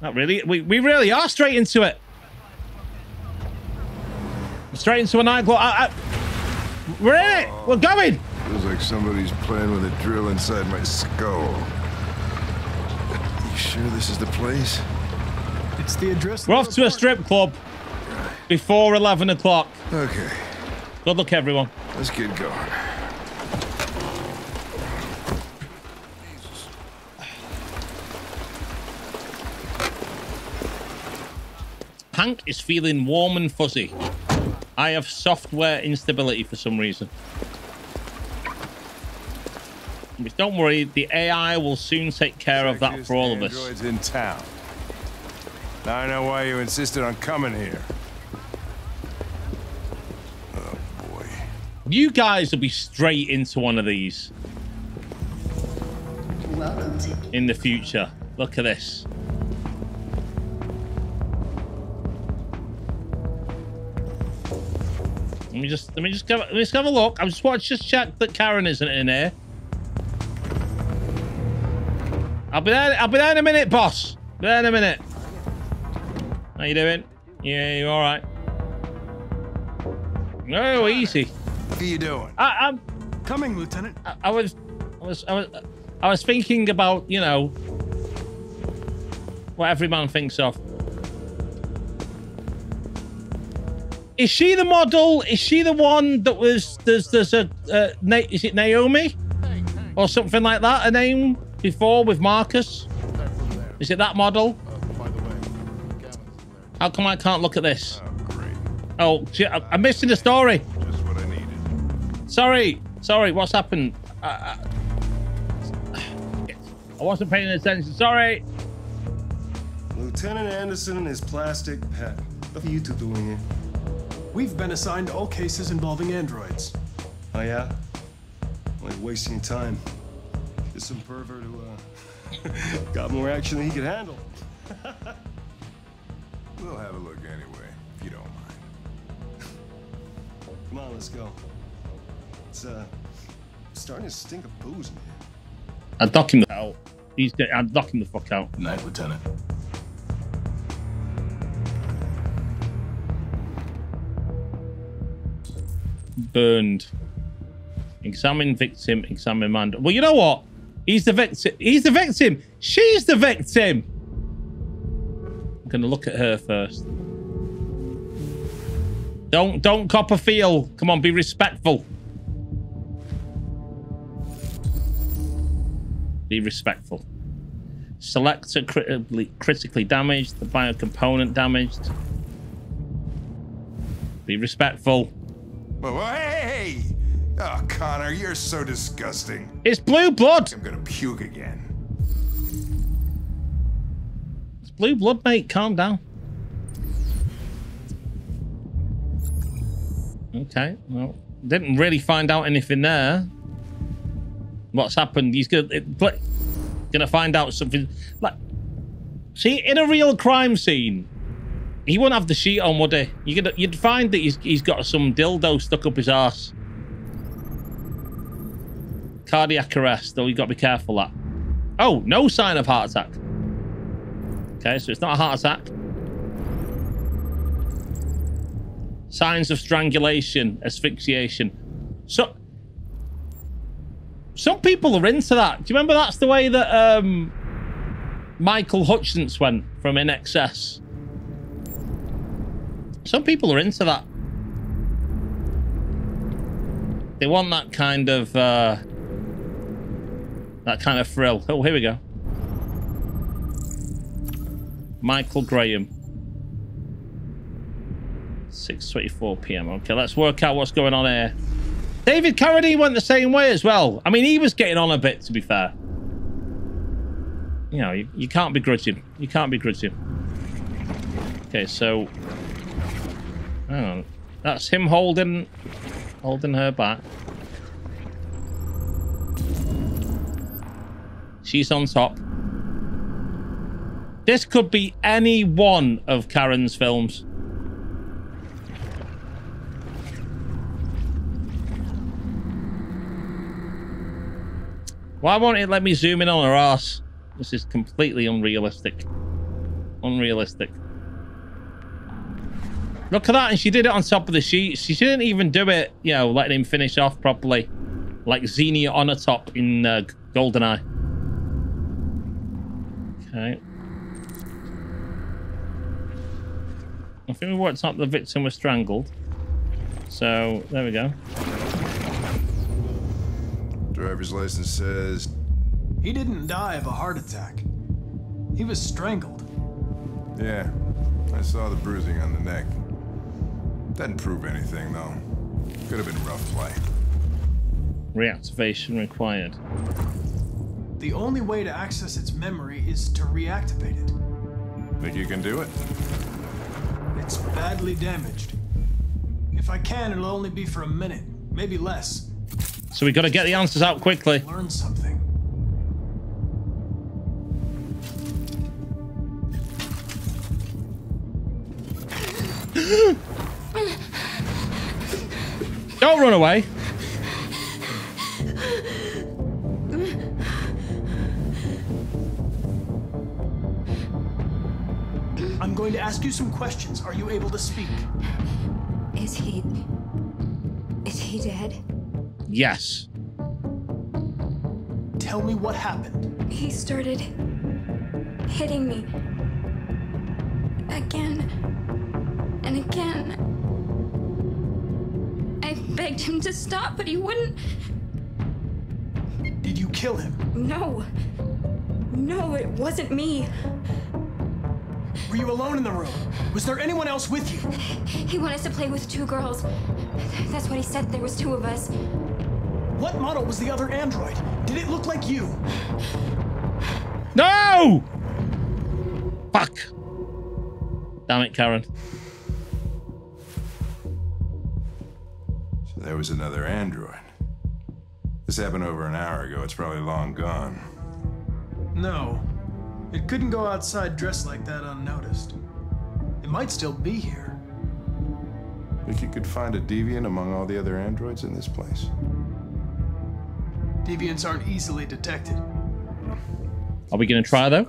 Not really. We, we really are straight into it. Straight into a nightclub. I, I, we're in it. We're going. Feels like somebody's playing with a drill inside my skull. You sure this is the place? It's the address. We're off to a strip club before 11 o'clock. Okay, Good luck, everyone. let's get going. Hank is feeling warm and fuzzy. I have software instability for some reason. But don't worry, the AI will soon take care of that for all of us. Androids in town. Now I know why you insisted on coming here. Oh boy. You guys will be straight into one of these Welcome to in the future. Look at this. Let me just let me just go let me just have a look. I just want to just check that Karen isn't in here. I'll be there. I'll be there in a minute, boss. Be there in a minute. How you doing? Yeah, you all right? No, easy. What are you doing? I, I'm Coming, Lieutenant. I, I was, I was, I was, I was thinking about, you know, what every man thinks of. Is she the model? Is she the one that was? There's, there's a, uh, Na- is it Naomi, or something like that? A name before with Marcus? Is it that model? How come I can't look at this? Oh. Gee, I'm missing the story. Sorry, sorry, what's happened? I, I, I wasn't paying attention. Sorry. Lieutenant Anderson and his plastic pet. What are you two doing here? We've been assigned all cases involving androids. Oh, yeah? Like wasting your time. There's some pervert who, uh, got more action than he could handle. We'll have a look anyway, if you don't mind. Come on, let's go. It's, uh, starting to stink of booze in here. I'd knock him the out. He's get, I'd knock him the fuck out. Night, Lieutenant. Burned. Examine victim, examine man. Well, you know what? He's the victim. He's the victim. She's the victim. I'm gonna look at her first. Don't don't cop a feel. Come on, be respectful. Be respectful. Selector critically critically damaged. The bio component damaged. Be respectful. Whoa, whoa, hey, hey! Oh, Connor, you're so disgusting. It's blue blood. I'm gonna puke again. It's blue blood, mate. Calm down. Okay. Well, didn't really find out anything there. What's happened? He's gonna it, gonna find out something. Like, see, in a real crime scene, he wouldn't have the sheet on, would he? You could, you'd find that he's he's got some dildo stuck up his ass. Cardiac arrest, though. you've got to be careful that. Oh, no sign of heart attack. Okay, so it's not a heart attack. Signs of strangulation, asphyxiation. So, some people are into that. Do you remember that's the way that um, Michael Hutchence went from INXS? Some people are into that. They want that kind of uh, that kind of thrill. Oh, here we go. Michael Graham. 6.24 p.m. Okay, let's work out what's going on here. David Carradine went the same way as well. I mean, he was getting on a bit, to be fair. You know, you, you can't begrudge him. You can't begrudge him. Okay, so... That's him holding... Holding her back. She's on top. This could be any one of Karen's films. Why won't it let me zoom in on her ass? This is completely unrealistic. unrealistic. Look at that, and she did it on top of the sheet. She didn't even do it, you know, letting him finish off properly, like Xenia Onatopp in uh, Goldeneye. Okay. I think we worked out the victim was strangled. So there we go. Driver's license says He didn't die of a heart attack. He was strangled. Yeah, I saw the bruising on the neck. Doesn't prove anything, though. Could have been rough play. Reactivation required. The only way to access its memory is to reactivate it. Think you can do it? It's badly damaged. If I can, it'll only be for a minute, maybe less. So we got to get the answers out quickly. Learn something. Don't run away. I'm going to ask you some questions. Are you able to speak? Is he. Is he dead? Yes. Tell me what happened. He started hitting me. Again. And again. I begged him to stop, but he wouldn't. Did you kill him? No. No, it wasn't me. Were you alone in the room? Was there anyone else with you? He wanted to play with two girls. That's what he said. There was two of us. What model was the other android? Did it look like you? No! Fuck. Damn it, Karen. There was another android. This happened over an hour ago. It's probably long gone. No. It couldn't go outside dressed like that unnoticed. It might still be here. Think you could find a deviant among all the other androids in this place? Deviants aren't easily detected. Are we going to try, though?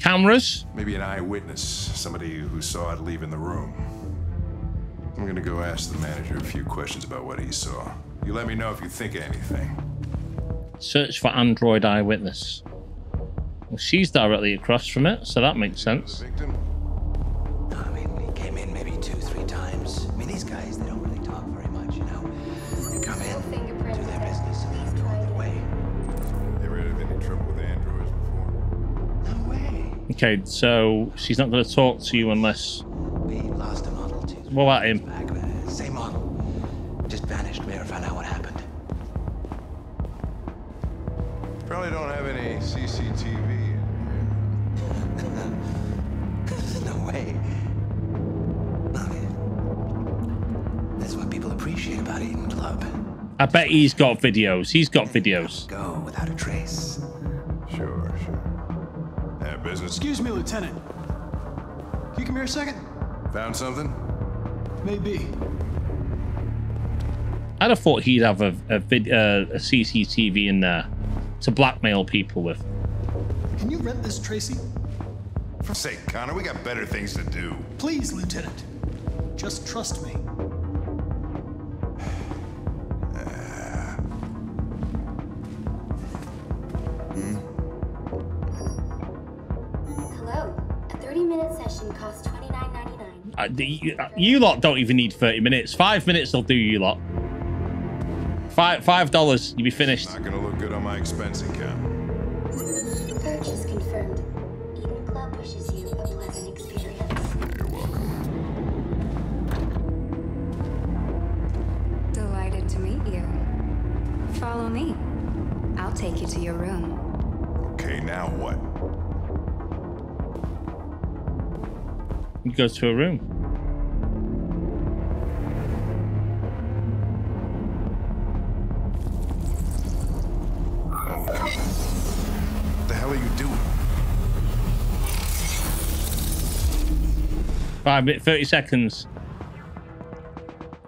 Cameras? Maybe an eyewitness, somebody who saw it leaving the room. I'm gonna go ask the manager a few questions about what he saw. You let me know if you think of anything. Search for Android eyewitness. Well, she's directly across from it, so that makes sense. I mean, he came in maybe two, three times. I mean, these guys, they don't really talk very much, you know? They come in, do their business, and then go on their way. Ever had any trouble with androids before? No way. Okay, so she's not going to talk to you unless. We lost a model two. What about him? Back, same model. Just vanished. We never found out what happened. Probably don't have any CCTV in no way. I that's what people appreciate about Eden Club. I bet he's got videos. He's got videos. Go without a trace. Sure, sure. Yeah, business. Excuse me, Lieutenant. Can you come here a second? Found something? Maybe. I'd have thought he'd have a, a, vid, uh, a CCTV in there to blackmail people with. Can you rent this, Tracy? For sake, Connor, we got better things to do. Please, Lieutenant. Just trust me. Uh, the- you, uh, you lot don't even need 30 minutes. Five minutes will do you lot. Five five dollars, you'll be finished. Not gonna look good on my expense account. Purchase confirmed. Eden Club wishes you a pleasant experience. You're welcome. Delighted to meet you. Follow me. I'll take you to your room. Okay, now what? You go to a room. What the hell are you doing? Five minutes, 30 seconds.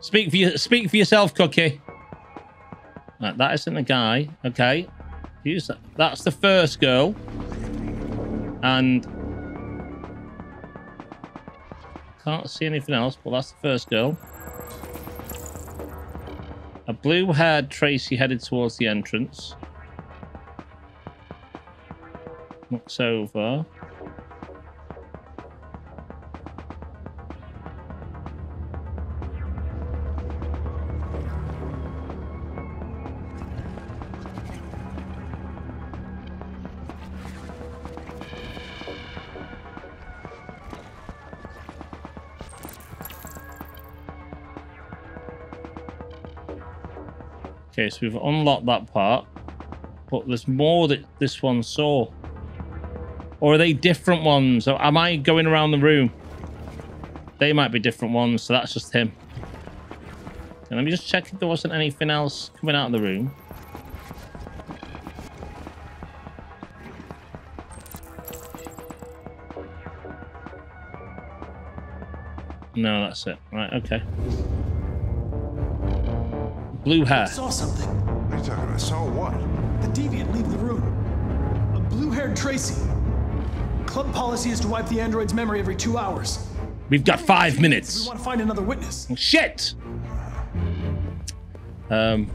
Speak for you. Speak for yourself, Cookie. Right, that isn't the guy. Okay. Who's that? That's the first girl. And can't see anything else, but that's the first girl. A blue-haired Tracy headed towards the entrance. Looks over. Okay, so we've unlocked that part. But there's more that this one saw. Or are they different ones? Or am I going around the room? They might be different ones, so that's just him. Okay, let me just check if there wasn't anything else coming out of the room. No, that's it. Right, okay. Blue hair. Saw something. What are you talking about? I Saw what? The deviant leave the room. A blue-haired Tracy. Club policy is to wipe the android's memory every two hours. We've got five minutes. We want to find another witness. Shit! Um,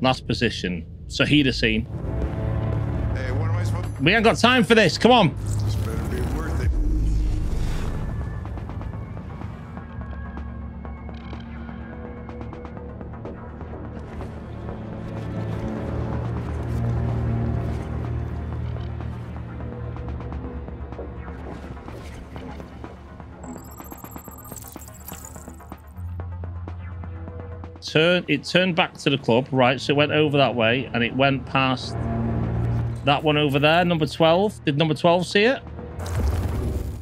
last position. Sahida scene. Hey, what am I supposed We ain't got time for this. Come on. Turn. It turned back to the club, right? So it went over that way, and it went past that one over there, number twelve. Did number twelve see it?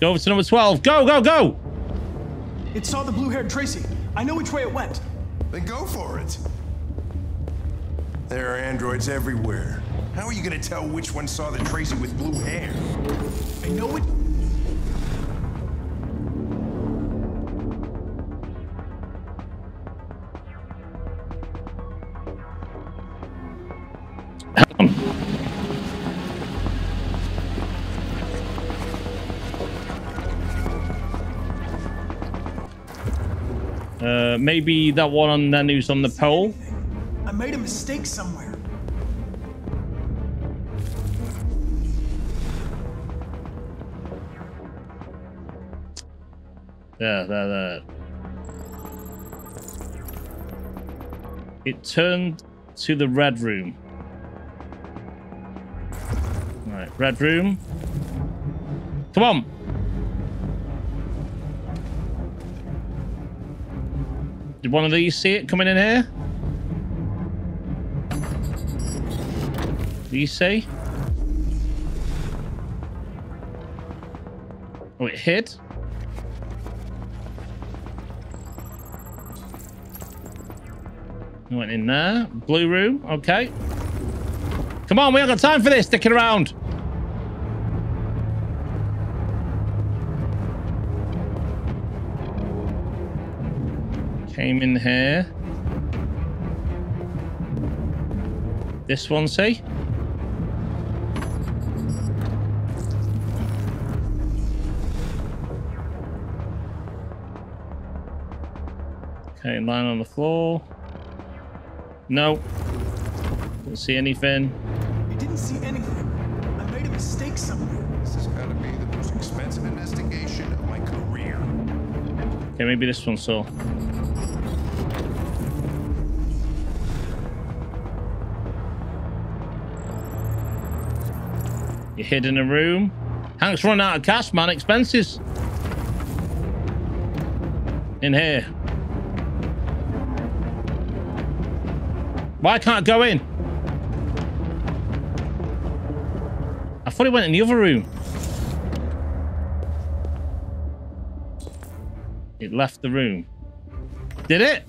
Go over to number twelve. Go, go, go! It saw the blue-haired Tracy. I know which way it went. Then go for it. There are androids everywhere. How are you gonna tell which one saw the Tracy with blue hair? I know it. Uh, maybe that one on then who's on the pole. I made a mistake somewhere. Yeah, there, there. It turned to the red room. Right, red room. Come on. Did one of these see it coming in here? Do you see? Oh, it hid? Went in there. Blue room. Okay. Come on, we haven't got time for this. Sticking around. Came in here. This one, see? Okay, lying on the floor. No. Didn't see anything. You didn't see anything. I made a mistake somewhere. This has gotta be the most expensive investigation of my career. Okay, maybe this one saw. You hid in a room. Hank's run out of cash, man. Expenses. In here. Why can't I go in? I thought he went in the other room. It left the room. Did it?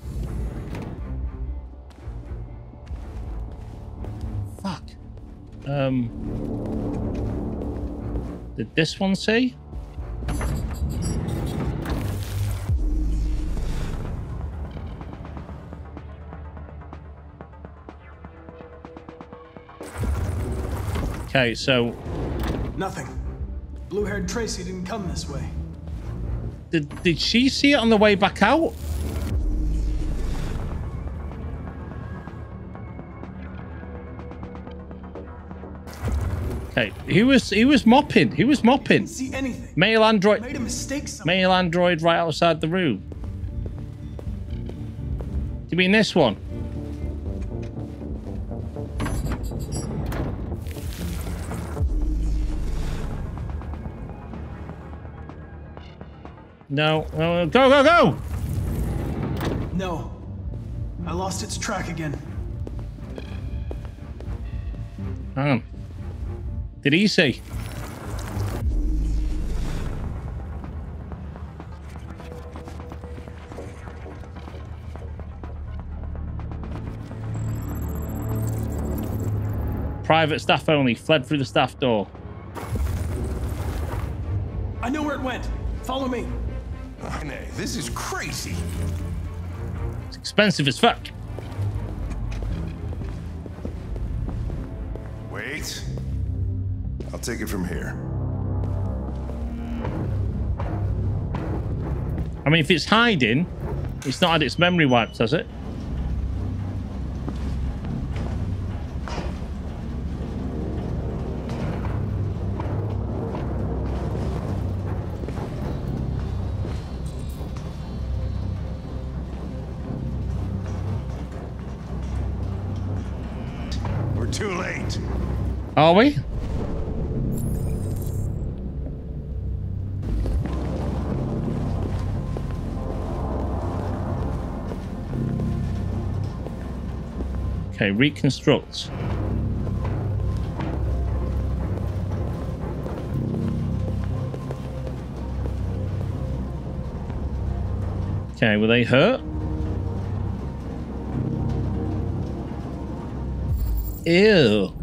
Did this one see? Okay, so Nothing. Blue haired Tracy didn't come this way. Did, did she see it on the way back out? He was he was mopping. He was mopping. See anything. Male android. Made a mistake somewhere. Male android right outside the room. Do you mean this one? No. no, Go, go, go! No. I lost its track again. Hang on. Did he see? Private staff only. Fled through the staff door. I know where it went. Follow me. Nay, this is crazy. It's expensive as fuck. Wait. I'll take it from here. I mean, if it's hiding, it's not had its memory wiped, has it? We're too late. Are we? Okay, reconstruct. Okay, were they hurt? Ew.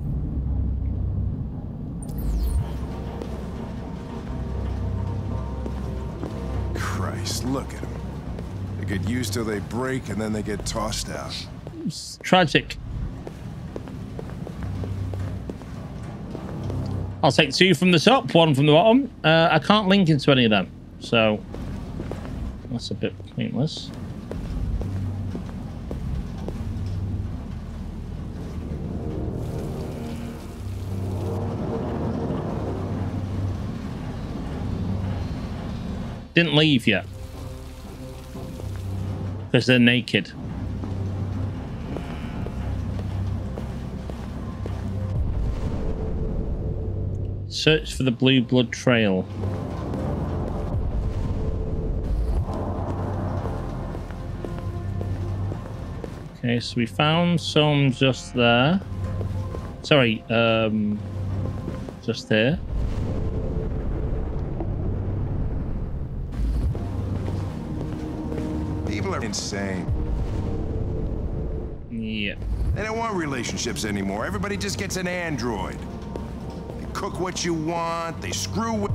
Christ, look at them. They get used till they break and then they get tossed out. It's tragic. I'll take two from the top, one from the bottom. Uh, I can't link into any of them, so that's a bit pointless. Didn't leave yet. Because they're naked. Search for the Blue Blood Trail. Okay, so we found some just there. Sorry, um, just there. People are insane. Yeah. They don't want relationships anymore. Everybody just gets an android. Cook what you want, they screw with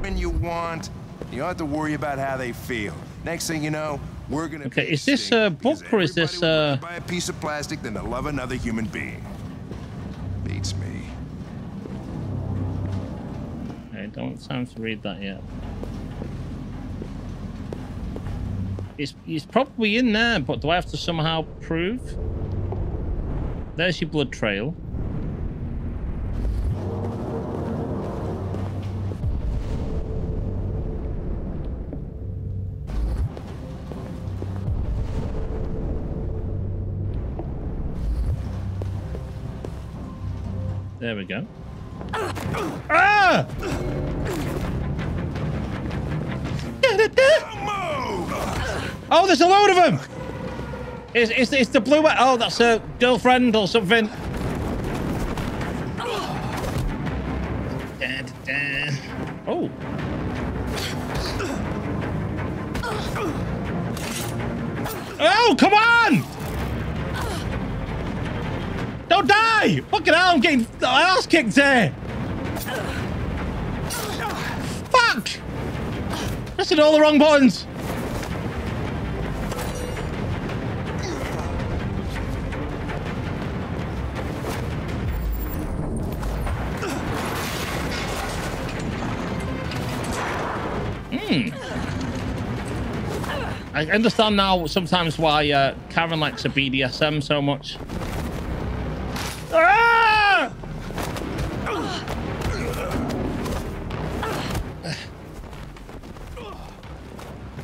when you want. You don't have to worry about how they feel. Next thing you know, we're gonna Okay, is this a book or is this, everybody would rather uh, buy a piece of plastic than to love another human being? Beats me. I don't time to read that yet. It's, it's probably in there, but do I have to somehow prove? There's your blood trail. There we go. Ah! Oh, there's a load of them! It's, it's, it's the blue... one. Oh, that's a girlfriend or something. Oh. Oh, come on! Don't die! Fucking hell, I'm getting my ass kicked here! Fuck! Pressing all the wrong buttons! I understand now sometimes why uh, Karen likes a BDSM so much. Ah!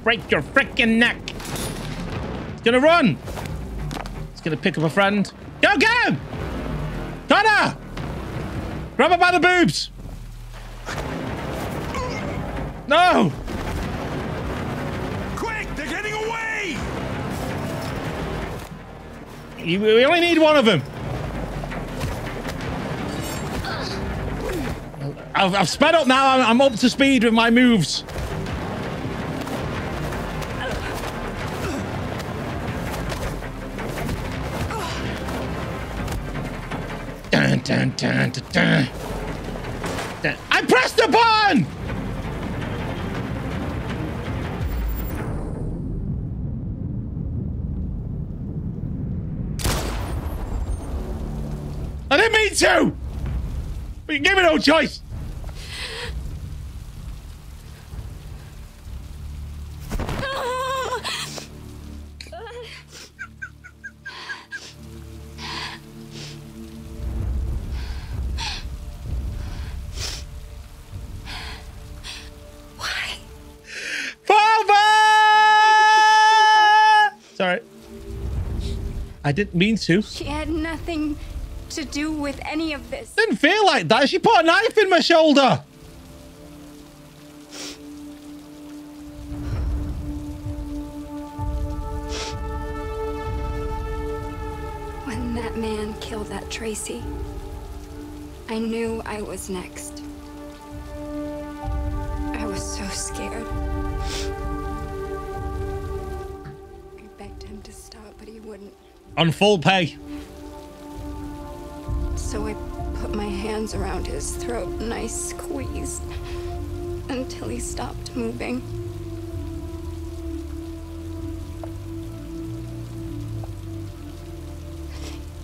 Break your freaking neck. It's gonna run. It's gonna pick up a friend. Go, go! Connor! Grab her by the boobs! No! You, we only need one of them. I've, I've sped up now. I'm, I'm up to speed with my moves. Dun, dun, dun. I pressed the button! I didn't mean to! But you gave me no choice! Why? Father! Sorry. I didn't mean to. She had nothing to do with any of this. Didn't feel like that. She put a knife in my shoulder. When that man killed that Tracy, I knew I was next. I was so scared. I begged him to stop, but he wouldn't. On full pay. Hands around his throat and I squeezed until he stopped moving.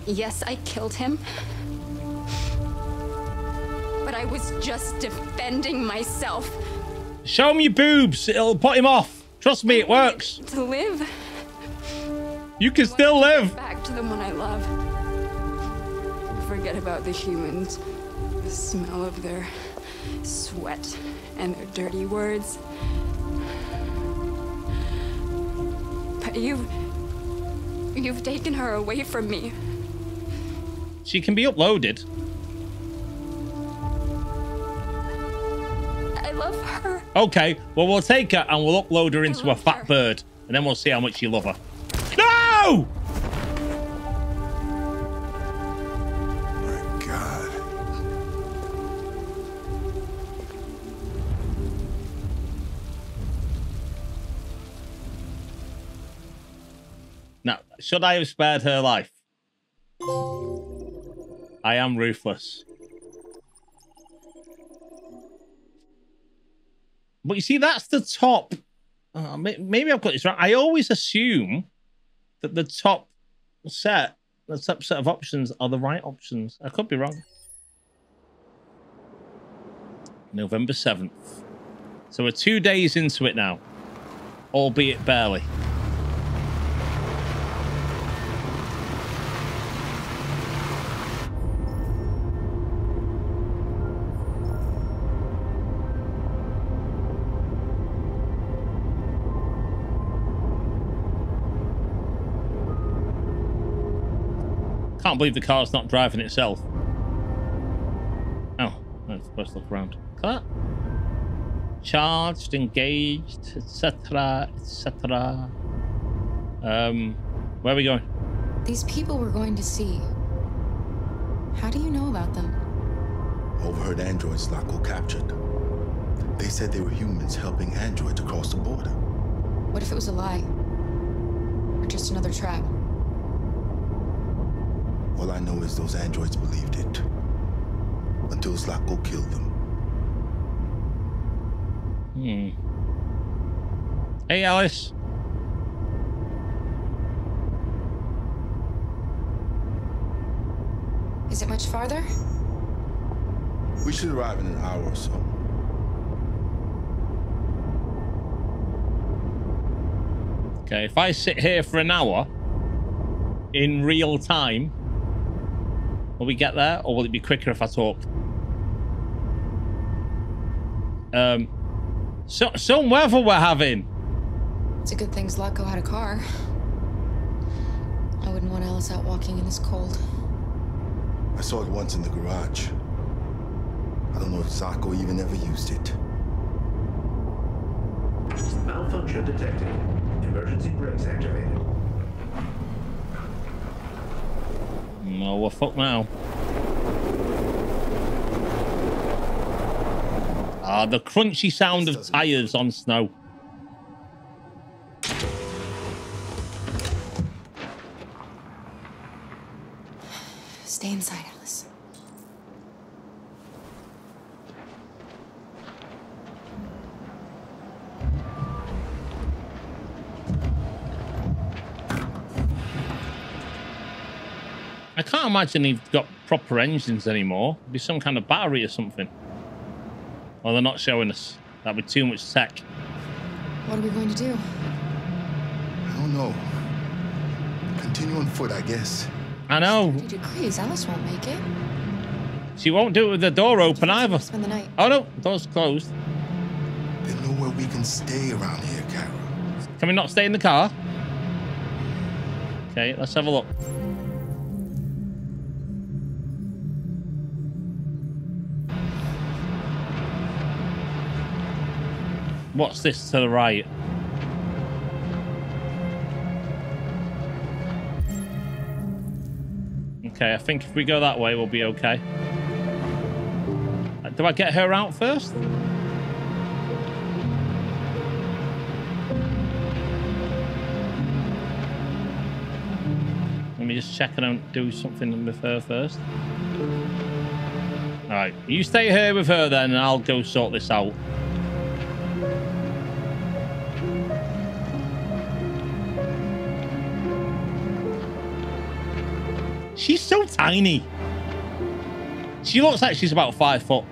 Yes, I killed him. But I was just defending myself Show him your boobs. It'll put him off. Trust me, it works. to live. You can still live. Back to the one I love. Forget about the humans. Smell of their sweat and their dirty words. But you've. You've taken her away from me. She can be uploaded. I love her. Okay, well, we'll take her and we'll upload her into a fat her. bird. And then we'll see how much you love her. No! Should I have spared her life? I am ruthless. But you see, that's the top. Uh, maybe I've got this wrong. I always assume that the top set, the top set of options are the right options. I could be wrong. November 7th. So we're two days into it now, albeit barely. Can't believe the car's not driving itself. Oh, that's supposed to look around. Cut. Charged, engaged, etc., etc. Um, where are we going? These people we're going to see. How do you know about them? Overheard androids Zlatko captured. They said they were humans helping androids across the border. What if it was a lie? Or just another trap? All I know is those androids believed it. Until Zlatko killed them. Hmm. Hey, Alice. Is it much farther? We should arrive in an hour or so. Okay, if I sit here for an hour in real time, will we get there, or will it be quicker if I talk? Um, so some weather we're having. It's a good thing Zlatko had a car. I wouldn't want Alice out walking in this cold. I saw it once in the garage. I don't know if Zlatko even ever used it. Malfunction detected. Emergency brakes activated. No, we're fucked now. Ah, the crunchy sound of tires on snow. Imagine they've got proper engines anymore. It'd be some kind of battery or something. Well, they're not showing us. That'd be too much tech. What are we going to do? I don't know. Continue on foot, I guess. I know. 30 degrees. Alice won't make it. She won't do it with the door open either. Spend the night. Oh no, door's closed. There's nowhere we can stay around here, Carol. Can we not stay in the car? Okay, let's have a look. What's this to the right? Okay, I think if we go that way, we'll be okay. Uh, Do I get her out first? Let me just check I don't do something with her first. Alright, you stay here with her then, and I'll go sort this out. So tiny. She looks like she's about five foot.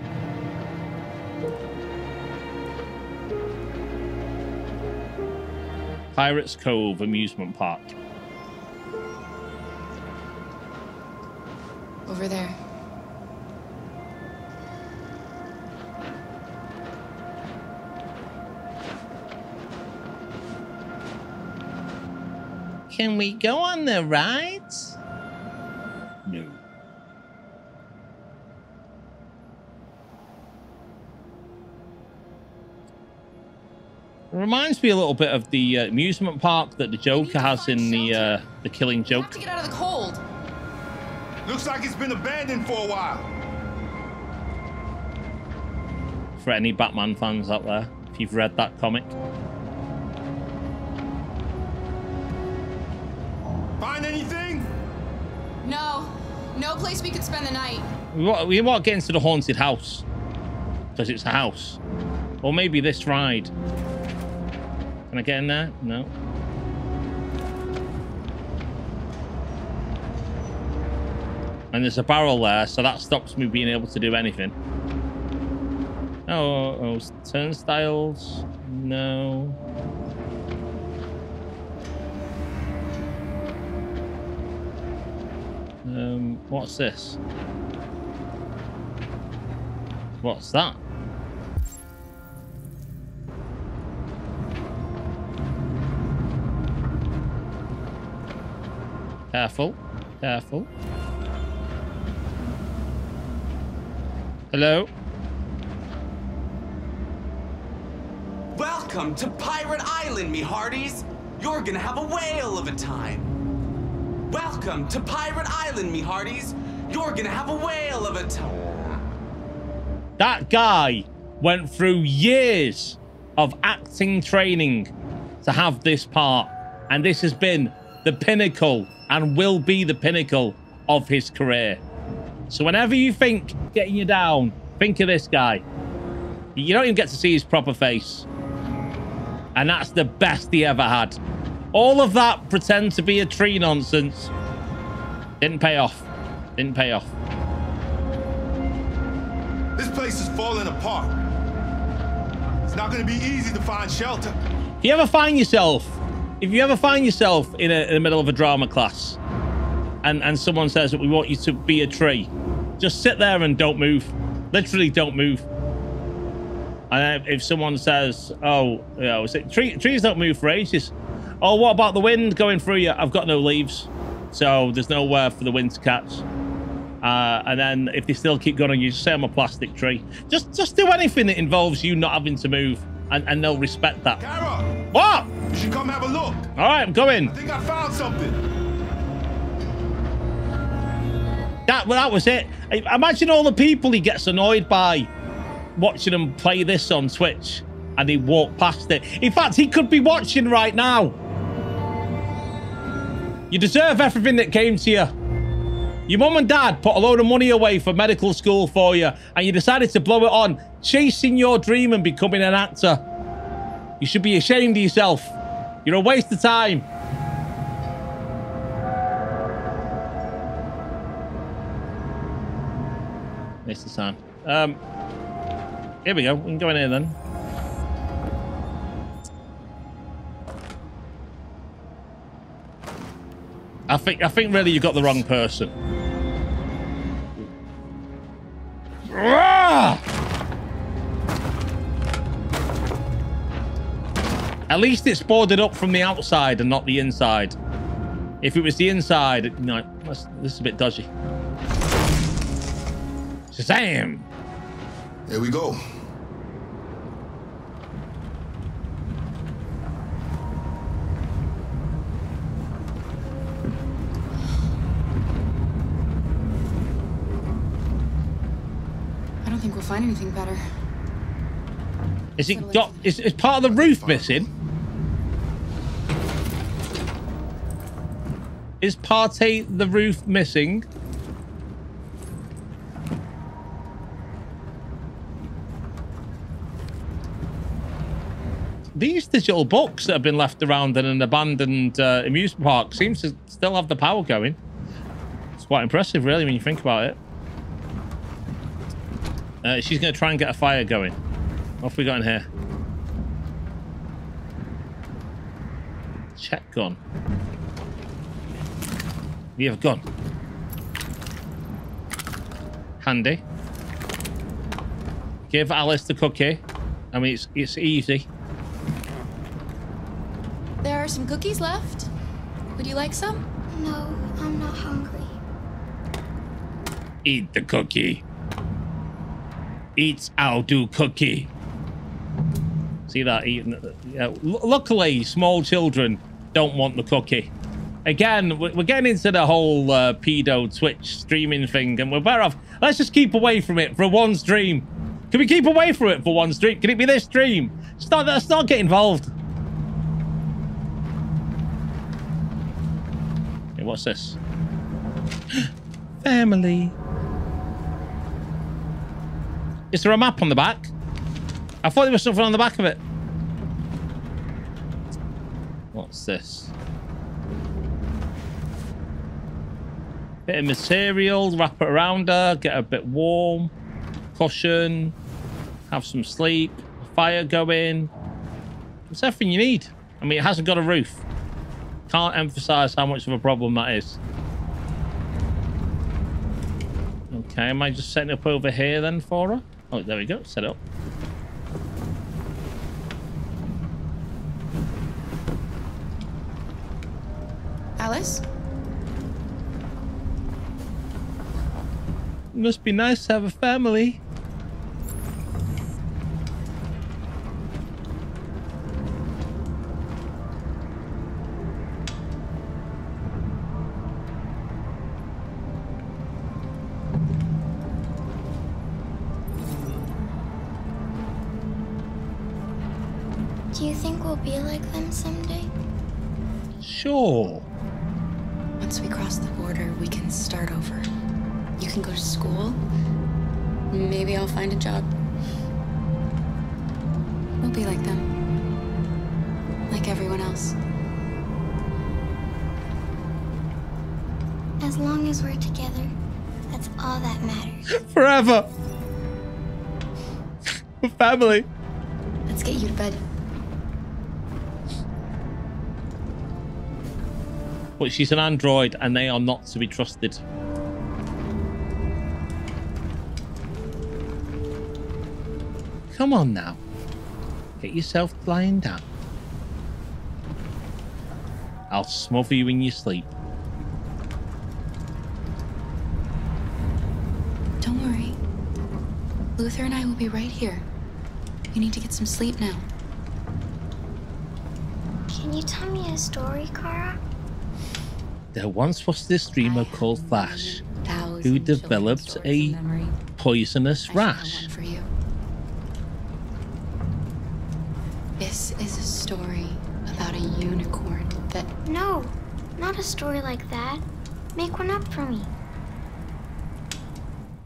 Pirates Cove Amusement Park. Over there. Can we go on the rides? Reminds me a little bit of the uh, amusement park that the Joker has in the uh, the Killing Joke. Have To get out of the cold. Looks like it's been abandoned for a while. For any Batman fans out there, if you've read that comic. Find anything? No. No place we could spend the night. We want, we want to get into the haunted house because it's a house, or maybe this ride. Can I get in there? No. And there's a barrel there, so that stops me being able to do anything. Oh, oh turnstiles? No. Um, what's this? What's that? Careful. Careful. Hello? Welcome to Pirate Island, me hearties. You're gonna have a whale of a time. Welcome to Pirate Island, me hearties. You're gonna have a whale of a time. That guy went through years of acting training to have this part. And this has been the pinnacle and will be the pinnacle of his career. So whenever you think getting you down, think of this guy. You don't even get to see his proper face. And that's the best he ever had. All of that pretend to be a tree nonsense. Didn't pay off. Didn't pay off. This place is falling apart. It's not gonna be easy to find shelter. If you ever find yourself if you ever find yourself in, a, in the middle of a drama class and, and someone says that we want you to be a tree, just sit there and don't move. Literally don't move. And if someone says, oh, you know, tree, trees don't move for ages. Oh, what about the wind going through you? I've got no leaves. So there's nowhere for the wind to catch. Uh, and then if they still keep going, you just say I'm a plastic tree. Just just do anything that involves you not having to move, and, and they'll respect that. Kara, What? you should come have a look. All right, I'm going. I think I found something. That well, that was it. Imagine all the people he gets annoyed by watching him play this on Twitch, and he walked past it. In fact, he could be watching right now. You deserve everything that came to you. Your mum and dad put a load of money away for medical school for you, and you decided to blow it on, chasing your dream and becoming an actor. You should be ashamed of yourself. You're a waste of time. Waste of. Um, here we go. We can go in here then. I think I think really you got the wrong person. At least it's boarded up from the outside and not the inside. If it was the inside, no, that's, this is a bit dodgy. Shazam! Here we go. Find anything better. Is it got? Is, is part of the roof missing? Is part A the roof missing? These digital books that have been left around in an abandoned uh, amusement park seems to still have the power going. It's quite impressive, really, when you think about it. Uh, she's going to try and get a fire going. What have we got in here? Check gun. We have a gun. Handy. Give Alice the cookie. I mean, it's, it's easy. There are some cookies left. Would you like some? No, I'm not hungry. Eat the cookie. Eats do cookie. See that eating? Yeah. Luckily, small children don't want the cookie. Again, we- we're getting into the whole uh, pedo Twitch streaming thing, and we're better off. Let's just keep away from it for one stream. Can we keep away from it for one stream? Can it be this stream? Start. Let's not get involved. Okay, what's this? Family. Is there a map on the back? I thought there was something on the back of it. What's this? Bit of material, wrap it around her, get a bit warm, cushion, have some sleep, fire going. It's everything you need. I mean, it hasn't got a roof. Can't emphasize how much of a problem that is. Okay, am I just setting up over here then for her? Oh, there we go. Set up. Alice? Must be nice to have a family. But she's an android and they are not to be trusted. Come on now. Get yourself lying down. I'll smother you in your sleep. Don't worry. Luther and I will be right here. You need to get some sleep now. Can you tell me a story, Kara? There once was this dreamer called Flash who developed a poisonous I should know rash. for you. This is a story about a unicorn that No, not a story like that. Make one up for me.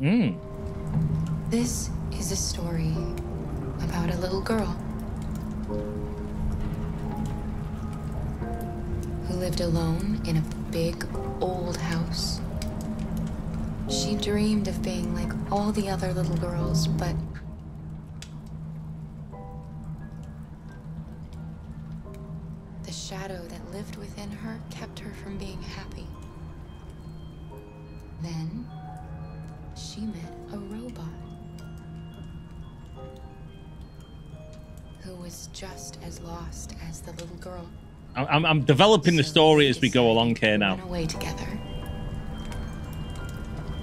Mm. This is a story about a little girl who lived alone in a big old house. She dreamed of being like all the other little girls, but the shadow that lived within her kept her from being happy. Then she met a robot who was just as lost as the little girl. I'm- I'm, developing the story as we go along here now. Away together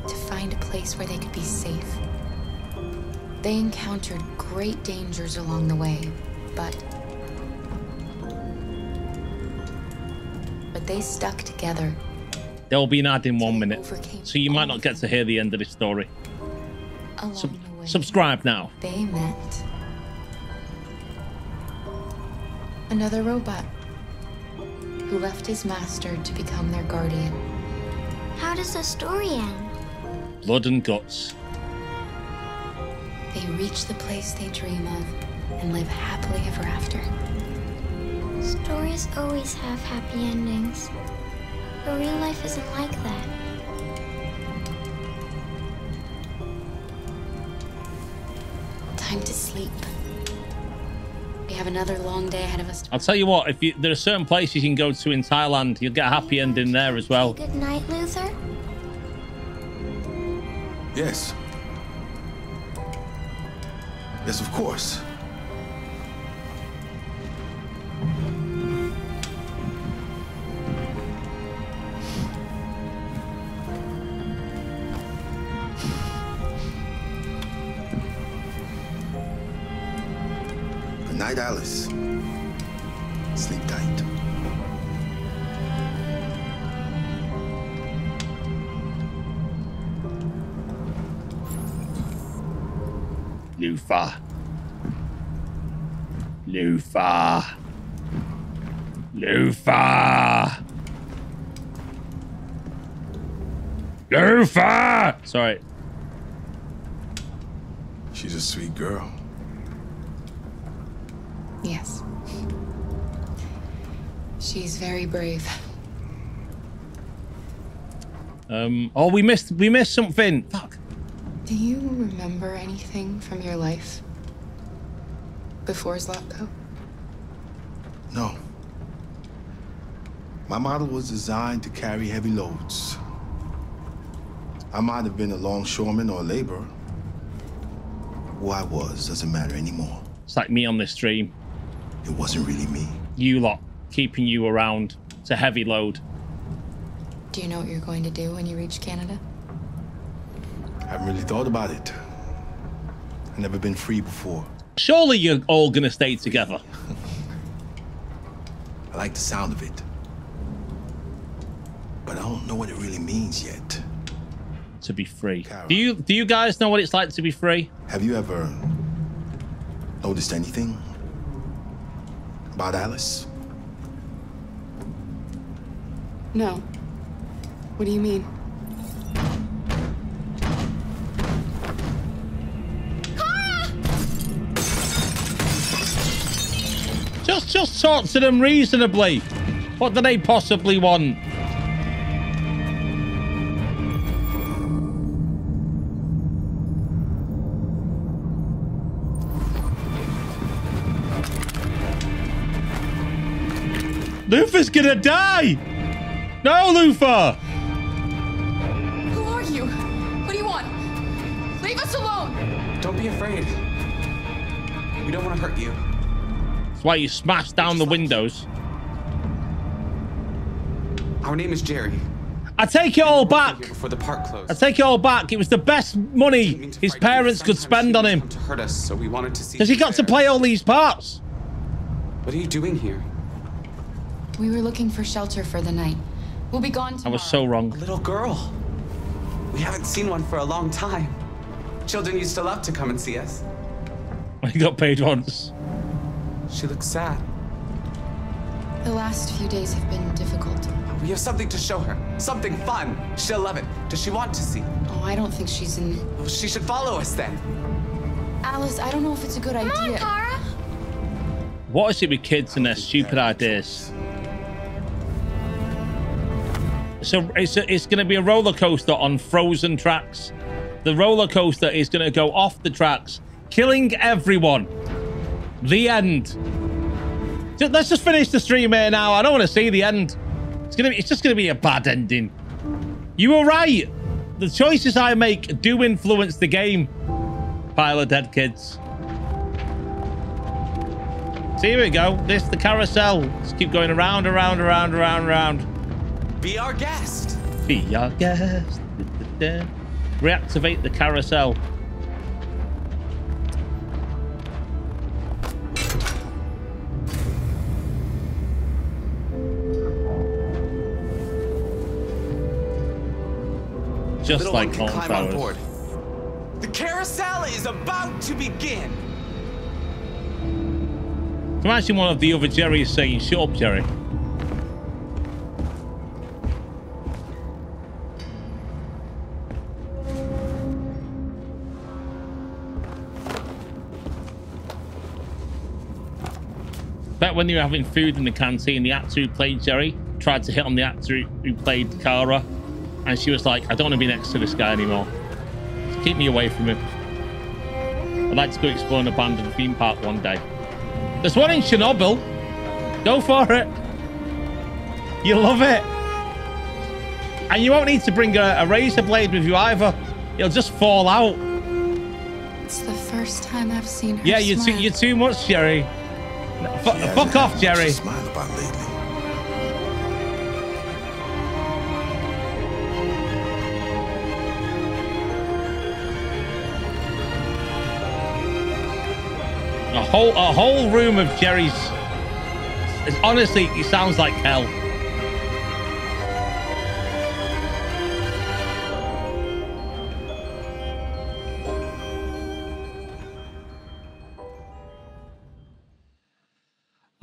to find a place where they could be safe. They encountered great dangers along the way, but but they stuck together. There will be an ad in one minute, so you might not get to hear the end of this story. Sub- way, subscribe now. they met another robot who left his master to become their guardian. How does the story end? Blood and guts. They reach the place they dream of and live happily ever after. Stories always have happy endings. But real life isn't like that. Time to sleep. We have another long day ahead of us. I'll tell you what, if you, there are certain places you can go to in Thailand, you'll get a happy ending there as well. Good night, Luther. Yes. Yes, of course. Night, Alice. Sleep tight. Lufa. Lufa. Lufa. Lufa. Sorry. She's a sweet girl. She's very brave. Um. Oh, we missed. We missed something. Fuck. Do you remember anything from your life before Zlatko? No. My model was designed to carry heavy loads. I might have been a longshoreman or a laborer. Who I was doesn't matter anymore. It's like me on this stream. It wasn't really me. You lot keeping you around. It's a heavy load. Do you know what you're going to do when you reach Canada? I haven't really thought about it. I've never been free before. Surely you're all gonna stay together. I like the sound of it. But I don't know what it really means yet. To be free. Do you do you guys know what it's like to be free? Have you ever noticed anything about Alice? No. What do you mean? Just just talk to them reasonably. What do they possibly want? Luther's gonna die! No, Lufa! Who are you? What do you want? Leave us alone! Don't be afraid. We don't want to hurt you. That's why you smashed down the windows. Our name is Jerry. I take it all back. Before the park closed. I take it all back. It was the best money his parents could spend on him. To hurt us, so we wanted to see. Because he got to play all these parts. What are you doing here? We were looking for shelter for the night. We'll be gone I was so wrong. Little girl. We haven't seen one for a long time. Children used to love to come and see us. He got paid once. She looks sad. The last few days have been difficult. We have something to show her. Something fun. She'll love it. Does she want to see? Oh, I don't think she's in. Well, she should follow us then. Alice, I don't know if it's a good idea. What is it with kids and their stupid ideas? So it's it's going to be a roller coaster on frozen tracks. The roller coaster is going to go off the tracks, killing everyone. The end. Ju- Let's just finish the stream here now. I don't want to see the end. It's gonna be. It's just gonna be a bad ending. You were right. The choices I make do influence the game. Pile of dead kids. So here we go. This the carousel. Let's keep going around, around, around, around, around. Be our guest. Be our guest. Reactivate the carousel. Just Little like Colin board. The carousel is about to begin. Imagine one of the other Jerry's saying, "Shut up, Jerry." Bet when you were having food in the canteen, the actor who played Jerry tried to hit on the actor who- played Kara, and she was like, "I don't want to be next to this guy anymore. Keep me away from him. I'd like to go explore an abandoned theme park one day." There's one in Chernobyl. Go for it. You'll love it. And you won't need to bring a, a razor blade with you either. It'll just fall out. It's the first time I've seen her Yeah, you're too, you're too much, Jerry. No, fu- fuck off, Jerry. Smile about lately. A whole a whole room of Jerry's. It's, honestly, it sounds like hell.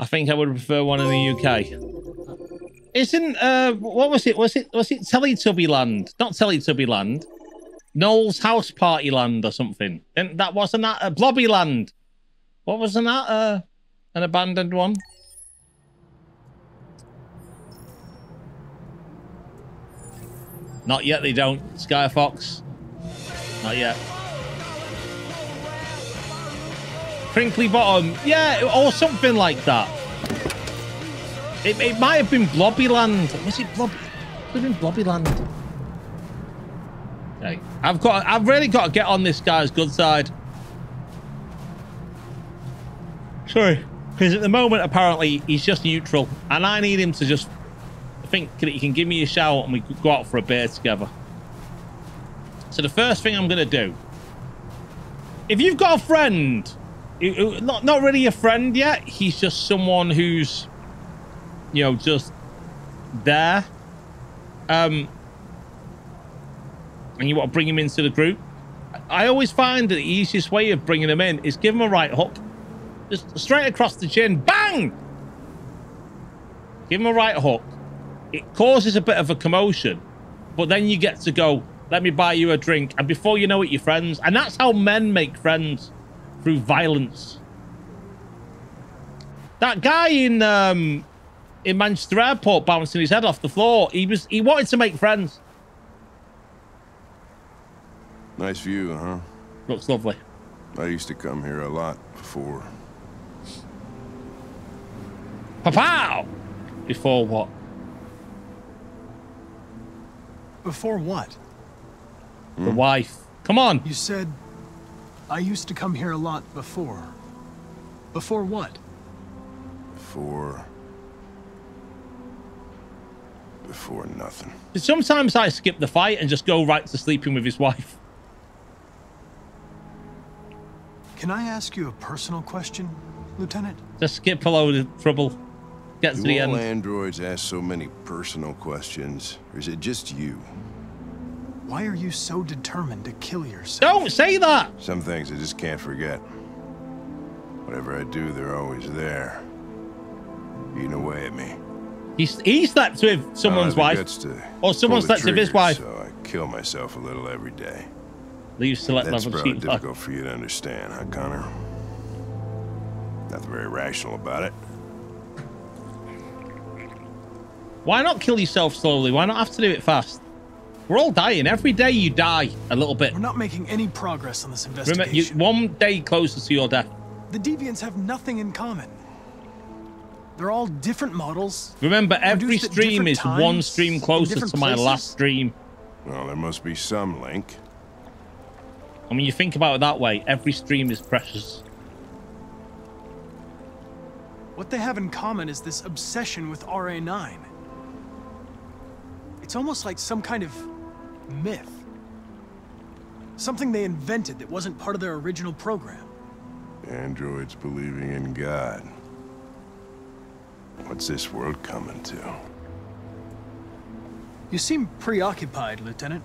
Think I would prefer one in the UK. Isn't uh what was it? Was it was it Teletubby Land? Not Teletubby Land. Noel's House Party Land or something. And that wasn't that uh, Blobby Land. What wasn't that? Uh, an abandoned one? Not yet, they don't. Sky Fox. Not yet. Crinkley Bottom. Yeah, or something like that. It, it might have been Blobbyland. Was it Blob? Could have been Blobbyland. Okay. I've got. I've really got to get on this guy's good side. Sorry, because at the moment apparently he's just neutral, and I need him to just think that he can give me a shout and we could go out for a beer together. So the first thing I'm gonna do, if you've got a friend, not not really a friend yet, he's just someone who's, you know, just there, um, and you want to bring him into the group. I always find that the easiest way of bringing him in is give him a right hook. Just straight across the chin. Bang! Give him a right hook. It causes a bit of a commotion, but then you get to go, let me buy you a drink. And before you know it, you're friends. And that's how men make friends through violence. That guy in um, in Manchester Airport bouncing his head off the floor, he was he wanted to make friends. Nice view, huh? Looks lovely. I used to come here a lot before. Pow! Before what? Before what? The wife. Come on. You said I used to come here a lot before. Before what? Before. Before nothing. Sometimes I skip the fight and just go right to sleeping with his wife. Can I ask you a personal question, Lieutenant? Just skip a load of trouble. Get to Do the all end. androids ask so many personal questions? Or is it just you? Why are you so determined to kill yourself? Don't say that! Some things I just can't forget. Whatever I do, they're always there. Eating away at me. He, he slept with someone's wife. have the guts to Or someone pull the slept with his wife. So I kill myself a little every day. Leave select That's level probably cheap. difficult for you to understand, huh, Connor? Nothing very rational about it. Why not kill yourself slowly? Why not have to do it fast? We're all dying. Every day you die a little bit. We're not making any progress on this Remember, investigation. you, one day closer to your death. The deviants have nothing in common. They're all different models. Remember, every stream different is one stream closer to my places. last stream. Well, there must be some link. I mean, you think about it that way. Every stream is precious. What they have in common is this obsession with RA9. It's almost like some kind of myth. Something they invented that wasn't part of their original program. Androids believing in God. What's this world coming to? You seem preoccupied, Lieutenant.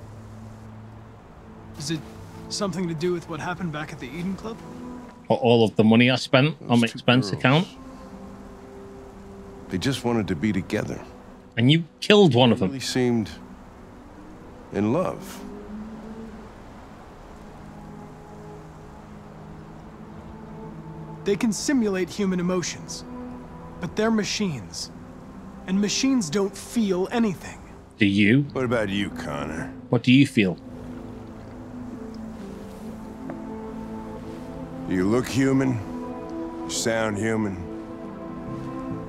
Is it something to do with what happened back at the Eden Club? Or all of the money I spent on my expense girls. account. They just wanted to be together. And you killed one of them. Really seemed in love. They can simulate human emotions, but they're machines. And machines don't feel anything. Do you? What about you, Connor? What do you feel? You look human, you sound human,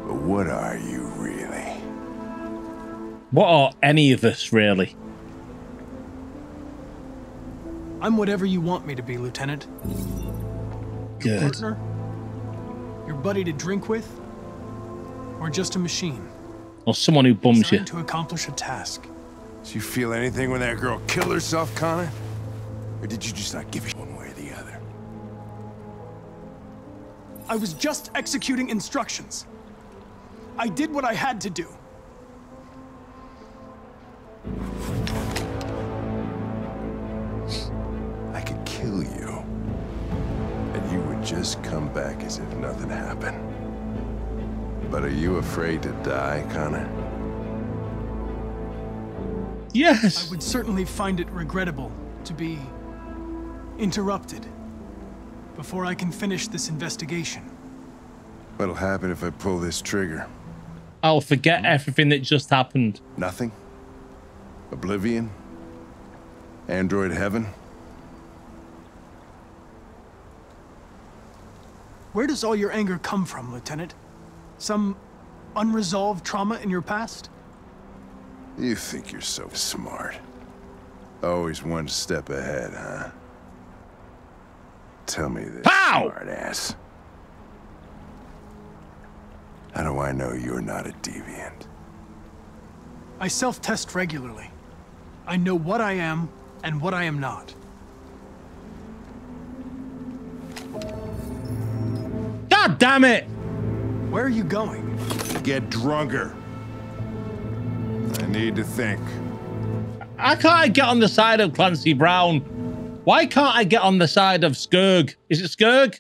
but what are you really? What are any of us really? I'm whatever you want me to be, Lieutenant. Good. Partner? Your buddy to drink with? Or just a machine? Or someone who bums you. Designed to accomplish a task. Did you feel anything when that girl killed herself, Connor? Or did you just not give a shit one way or the other? I was just executing instructions. I did what I had to do. Kill you. And you would just come back as if nothing happened. But are you afraid to die, Connor? Yes. I would certainly find it regrettable to be interrupted before I can finish this investigation. What'll happen if I pull this trigger? I'll forget everything that just happened. Nothing? Oblivion? Android heaven? Where does all your anger come from, Lieutenant? Some unresolved trauma in your past? You think you're so smart. Always one step ahead, huh? Tell me this, Pow! smart ass. How do I know you're not a deviant? I self-test regularly. I know what I am and what I am not. God damn it! Where are you going? Get drunker. I need to think. I can't I get on the side of Clancy Brown? Why can't I get on the side of Skurg? Is it Skurg?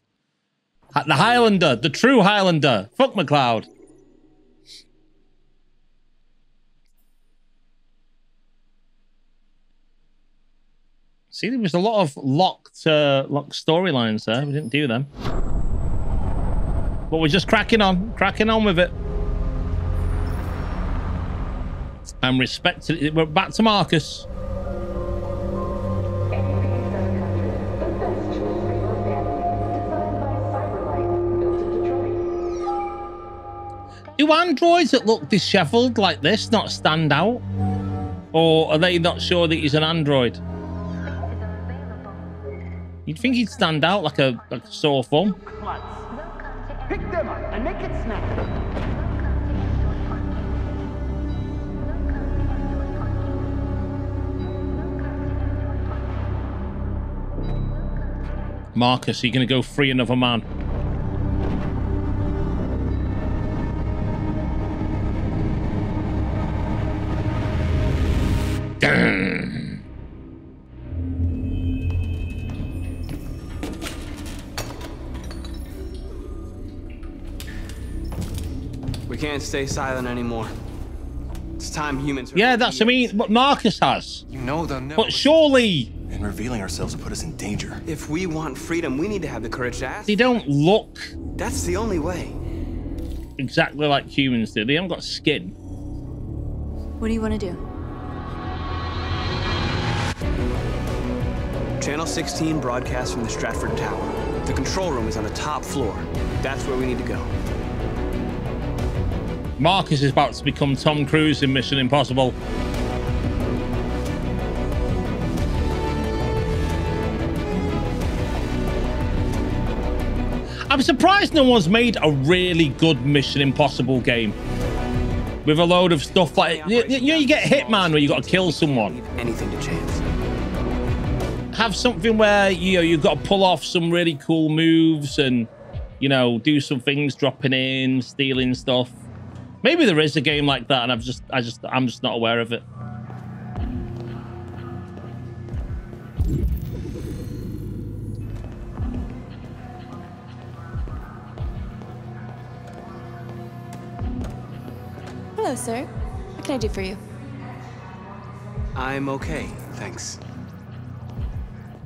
The Highlander, the true Highlander. Fuck MacLeod. See, there was a lot of locked, uh, locked storylines there. We didn't do them, but we're just cracking on, cracking on with it. And respected. We're back to Marcus. Do androids that look disheveled like this not stand out? Or are they not sure that he's an android? You'd think he'd stand out like a, like a sore thumb. Pick them up and make it snap. Marcus, are you going to go free another man? We can't stay silent anymore. It's time humans. Yeah, that's I mean what Marcus has. You know they'll never. But surely And revealing ourselves will put us in danger. If we want freedom, we need to have the courage to ask. they don't look That's the only way. exactly like humans do. They haven't got skin. What do you want to do? Channel 16 broadcasts from the Stratford Tower. The control room is on the top floor. That's where we need to go. Marcus is about to become Tom Cruise in Mission Impossible. I'm surprised no one's made a really good Mission Impossible game. With a load of stuff like you, you know, you get Hitman where you got to kill someone. Anything to chance. Have something where you know you've got to pull off some really cool moves and you know do some things, dropping in, stealing stuff. Maybe there is a game like that, and I've just, I just, I'm just not aware of it. Hello, sir. What can I do for you? I'm okay, thanks.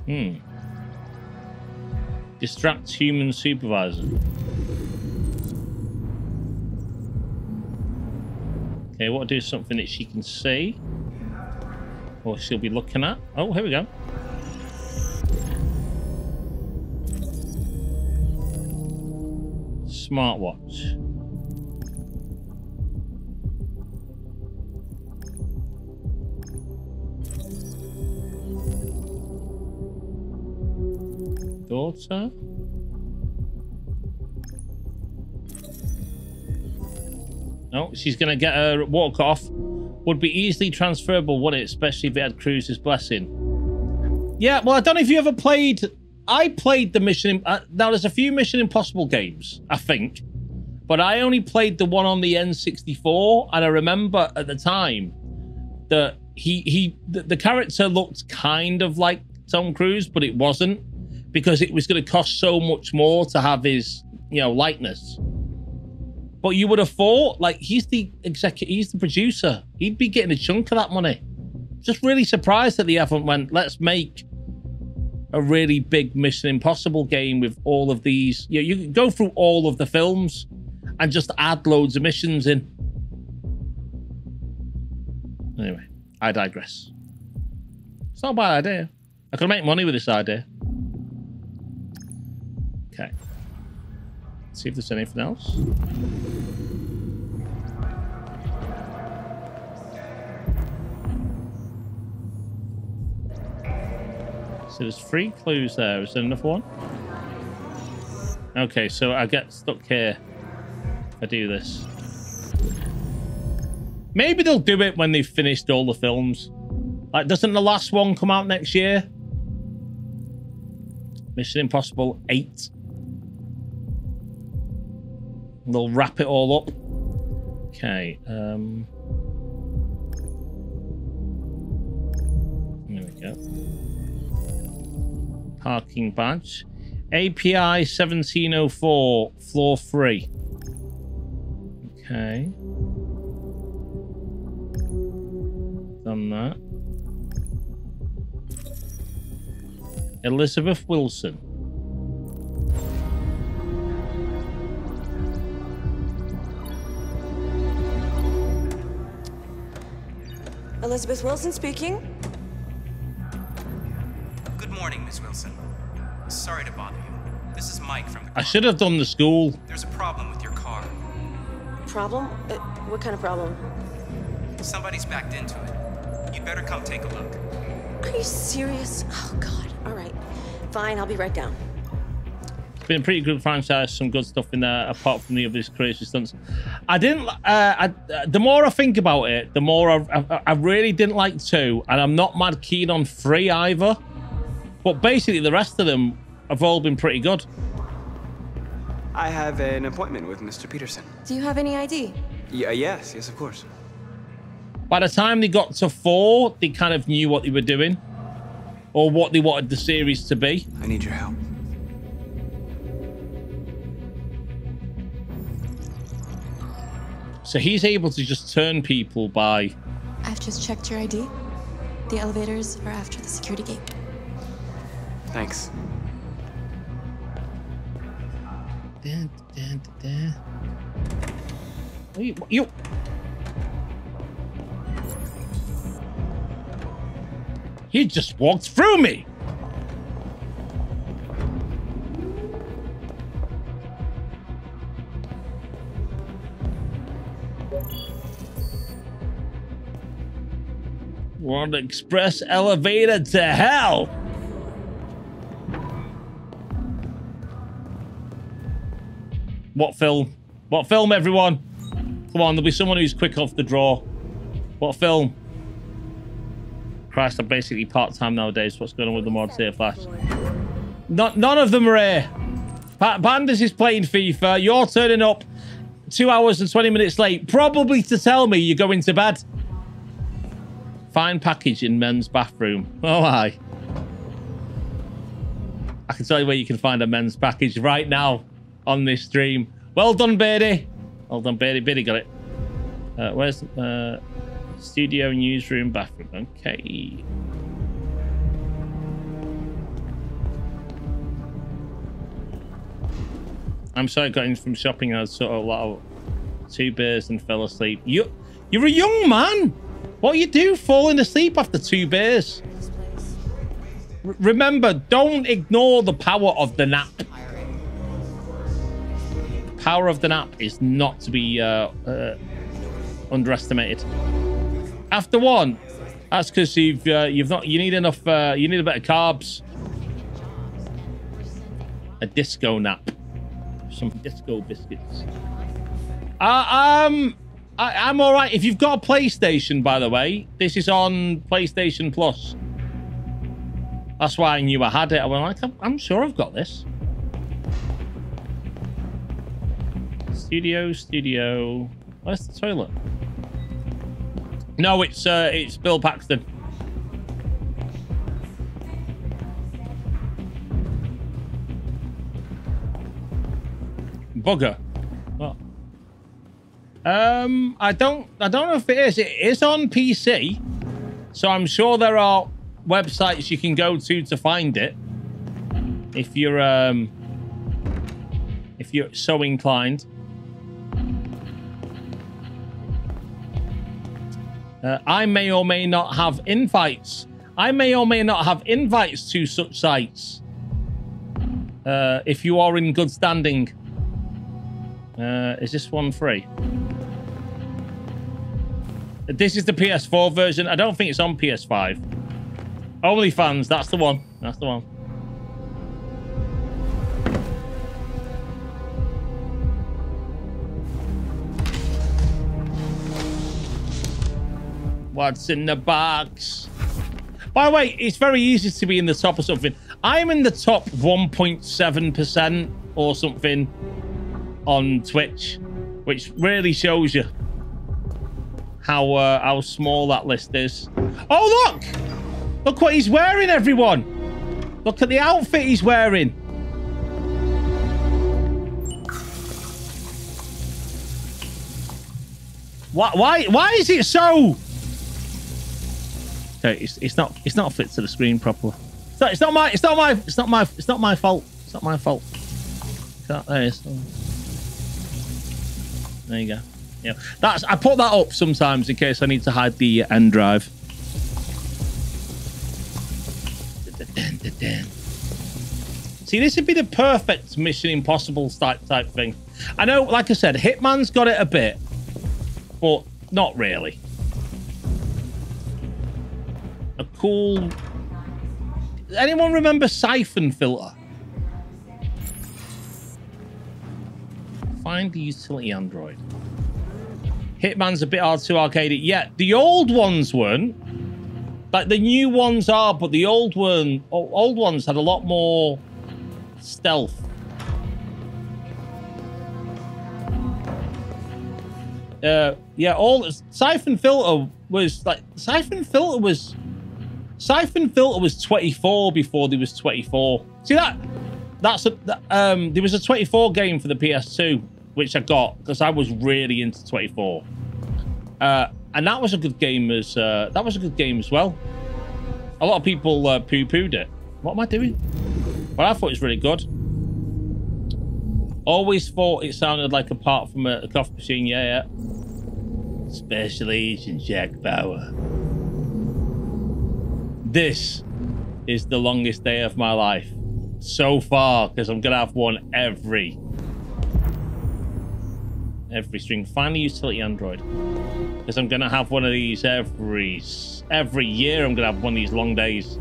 Hmm. Distract human supervisor. Okay, what do something that she can see? Or she'll be looking at? Oh, here we go. Smartwatch. Daughter? No, she's going to get her walk off. Would be easily transferable, wouldn't it? Especially if it had Cruise's blessing. Yeah, well, I don't know if you ever played. I played the Mission. Uh, now, there's a few Mission Impossible games, I think, but I only played the one on the N64, and I remember at the time that he he the, the character looked kind of like Tom Cruise, but it wasn't because it was going to cost so much more to have his you know likeness. But you would have thought, like, he's the executive, he's the producer. He'd be getting a chunk of that money. Just really surprised that they haven't went, let's make a really big Mission Impossible game with all of these. You, know, you can go through all of the films and just add loads of missions in. Anyway, I digress. It's not a bad idea. I could make money with this idea. Okay. See if there's anything else. So there's three clues there. Is there another one? Okay, so I get stuck here. I do this. Maybe they'll do it when they've finished all the films. Like, doesn't the last one come out next year? Mission Impossible 8. They'll wrap it all up. Okay. Um, there we go. Parking badge. API 1704, floor 3. Okay. Done that. Elizabeth Wilson. Elizabeth Wilson speaking. Good morning, Miss Wilson. Sorry to bother you. This is Mike from the. I should have done the school. There's a problem with your car. Problem? Uh, what kind of problem? Somebody's backed into it. You better come take a look. Are you serious? Oh, God. All right. Fine, I'll be right down. It's been a pretty good franchise, some good stuff in there, apart from the obvious crazy stunts. I didn't. Uh, I, the more I think about it, the more I, I, I really didn't like two, and I'm not mad keen on three either. But basically, the rest of them have all been pretty good. I have an appointment with Mr. Peterson. Do you have any ID? Yeah, yes, yes, of course. By the time they got to four, they kind of knew what they were doing, or what they wanted the series to be. I need your help. So he's able to just turn people by. I've just checked your ID. The elevators are after the security gate. Thanks. Dun, dun, dun, dun. You, you. He just walked through me. One express elevator to hell. What film? What film, everyone? Come on, there'll be someone who's quick off the draw. What film? Christ, I'm basically part-time nowadays. What's going on with the mods here, Flash? Not, none of them are here. Pa Pandas is playing FIFA. You're turning up two hours and 20 minutes late, probably to tell me you're going to bed. Fine package in men's bathroom. Oh, hi. I can tell you where you can find a men's package right now on this stream. Well done, Beardy. Well done, Beardy. Beardy got it. Uh, where's uh, studio, newsroom, bathroom? Okay. I'm sorry, I got in from shopping. I was sort of like two beers and fell asleep. You, you're a young man. What you do? Falling asleep after two beers? Remember, don't ignore the power of the nap. Power of the nap is not to be uh, uh, underestimated. After one, that's because you've uh, you've not you need enough. Uh, you need a bit of carbs. A disco nap, some disco biscuits. Uh, um, I, I'm all right. If you've got a PlayStation, by the way, this is on PlayStation Plus. That's why I knew I had it. I went like, I'm, I'm sure I've got this. Studio, studio. Where's the toilet? No, it's uh, it's Bill Paxton. Bugger. Um, I don't, I don't know if it is. It is on PC, so I'm sure there are websites you can go to to find it. If you're, um, if you're so inclined. Uh, I may or may not have invites. I may or may not have invites to such sites. Uh, if you are in good standing. Uh, is this one free? This is the PS4 version. I don't think it's on PS5. OnlyFans, that's the one. That's the one. What's in the box? By the way, it's very easy to be in the top of something. I'm in the top 1.7% or something on Twitch, which really shows you how uh, how small that list is. Oh, look! Look what he's wearing, everyone! Look at the outfit he's wearing. Why, why, why is it so? Okay, it's, it's not it's not fit to the screen properly. It's not, it's not my it's not my it's not my it's not my fault. It's not my fault. There it is. There you go. Yeah, that's I put that up sometimes in case I need to hide the end drive. See, this would be the perfect Mission Impossible type type thing. I know, like I said, Hitman's got it a bit, but not really. A cool. Anyone remember Siphon Filter? Find the utility android. Hitman's a bit hard to arcade it. Yeah, the old ones weren't. Like the new ones are, but the old one, old ones had a lot more stealth. Uh, yeah, all Siphon Filter was like Siphon Filter was Siphon Filter was 24 before there was 24. See that? That's a um. There was a 24 game for the PS2 which I got because I was really into 24. Uh, and that was a good game as uh, that was a good game as well. A lot of people uh, poo-pooed it. What am I doing? But I thought it was really good. Always thought it sounded like apart from a, a coffee machine. Yeah, yeah. Special Agent Jack Bauer. This is the longest day of my life so far because I'm gonna have one every every string. The utility android because I'm gonna have one of these every every year. I'm gonna have one of these long days.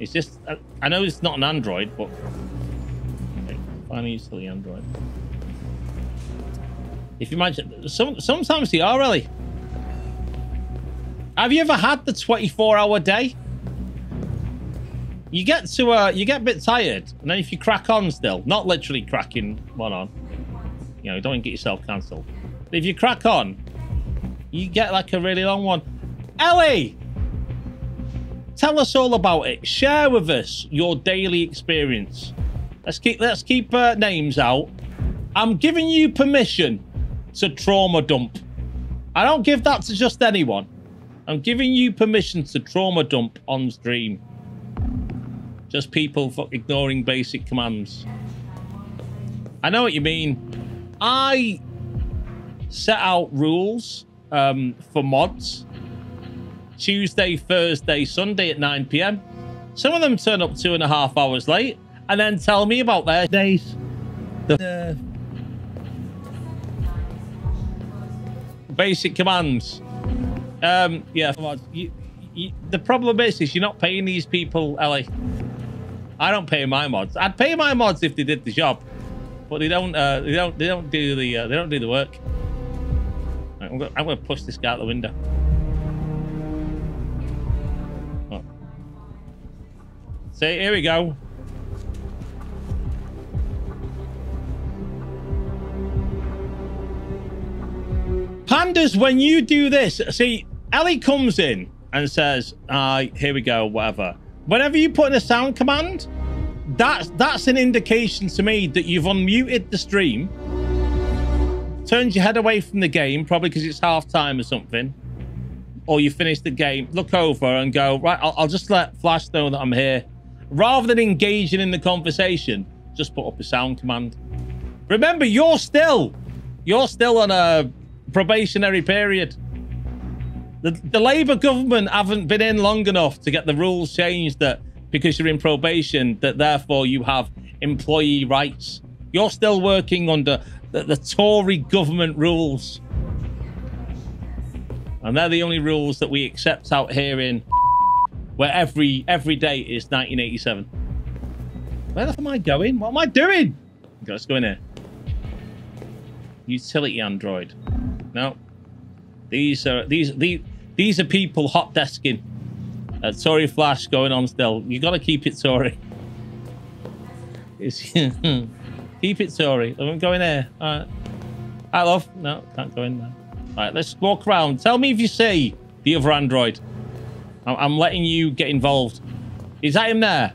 It's just I, I know it's not an android, but okay, find the utility android. If you imagine, some sometimes they are really. Have you ever had the 24-hour day? You get to uh, you get a bit tired, and then if you crack on still, not literally cracking one on, you know, don't get yourself cancelled. But if you crack on, you get like a really long one. Ellie, tell us all about it. Share with us your daily experience. Let's keep let's keep uh, names out. I'm giving you permission to trauma dump. I don't give that to just anyone. I'm giving you permission to trauma dump on stream. Just people ignoring basic commands. I know what you mean. I set out rules um, for mods. Tuesday, Thursday, Sunday at 9 p.m. Some of them turn up two and a half hours late and then tell me about their days. The basic commands. Um, yeah, you, you, the problem is, is you're not paying these people, Ellie. I don't pay my mods. I'd pay my mods if they did the job, but they don't. Uh, they don't. They don't do the. Uh, they don't do the work. Right, I'm, gonna, I'm gonna push this guy out the window. Oh. See, here we go. Pandas, when you do this, see, Ellie comes in and says, uh, here we go, whatever. Whenever you put in a sound command, that's that's an indication to me that you've unmuted the stream, turns your head away from the game, probably because it's half time or something, or you finished the game, look over and go, right, I'll, I'll just let Flash know that I'm here. Rather than engaging in the conversation, just put up a sound command. Remember, you're still, you're still on a probationary period. The, the Labour government haven't been in long enough to get the rules changed that because you're in probation, that therefore you have employee rights. You're still working under the, the Tory government rules. And they're the only rules that we accept out here in where every every day is 1987. Where the fuck am I going? What am I doing? Okay, let's go in here. Utility android. No. These are these these these are people hot desking. Uh, Tory Flash going on still. You got to keep it Tory. Keep it Tory. I'm going there. All right. I love. No, can't go in there. All right, let's walk around. Tell me if you see the other android. I'm, I'm letting you get involved. Is that him there?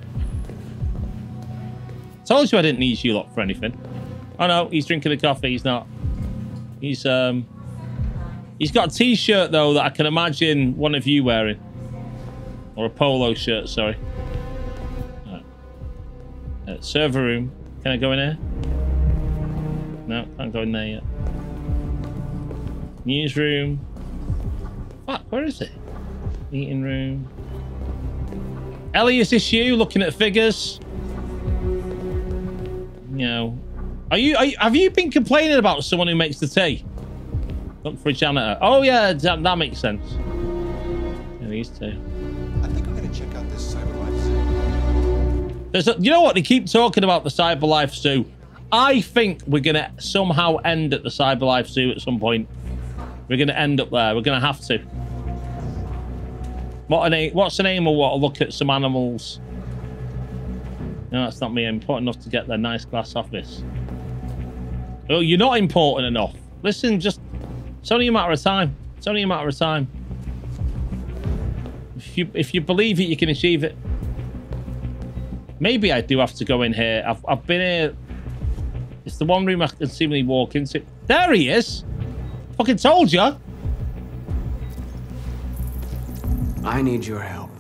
Told you I didn't need you lot for anything. Oh no, he's drinking the coffee. He's not. He's um. He's got a t-shirt though that I can imagine one of you wearing. Or a polo shirt, sorry. Right. Uh, server room. Can I go in there? No, can't go in there yet. Newsroom. Fuck, where is it? Meeting room. Ellie, is this you looking at figures? Know. Are you, are you, have you been complaining about someone who makes the tea? Look for a janitor. Oh yeah, that, that makes sense. Yeah, these two. There's a, you know what? They keep talking about the CyberLife Zoo. I think we're going to somehow end at the CyberLife Zoo at some point. We're going to end up there. We're going to have to. What a name, what's the name of what? I'll look at some animals. No, that's not me. I'm important enough to get their nice glass office. Oh, you're not important enough. Listen, just... It's only a matter of time. It's only a matter of time. If you, if you believe it, you can achieve it. Maybe I do have to go in here. I've, I've been here... It's the one room I can seemingly walk into. There he is! Fucking told you! I need your help.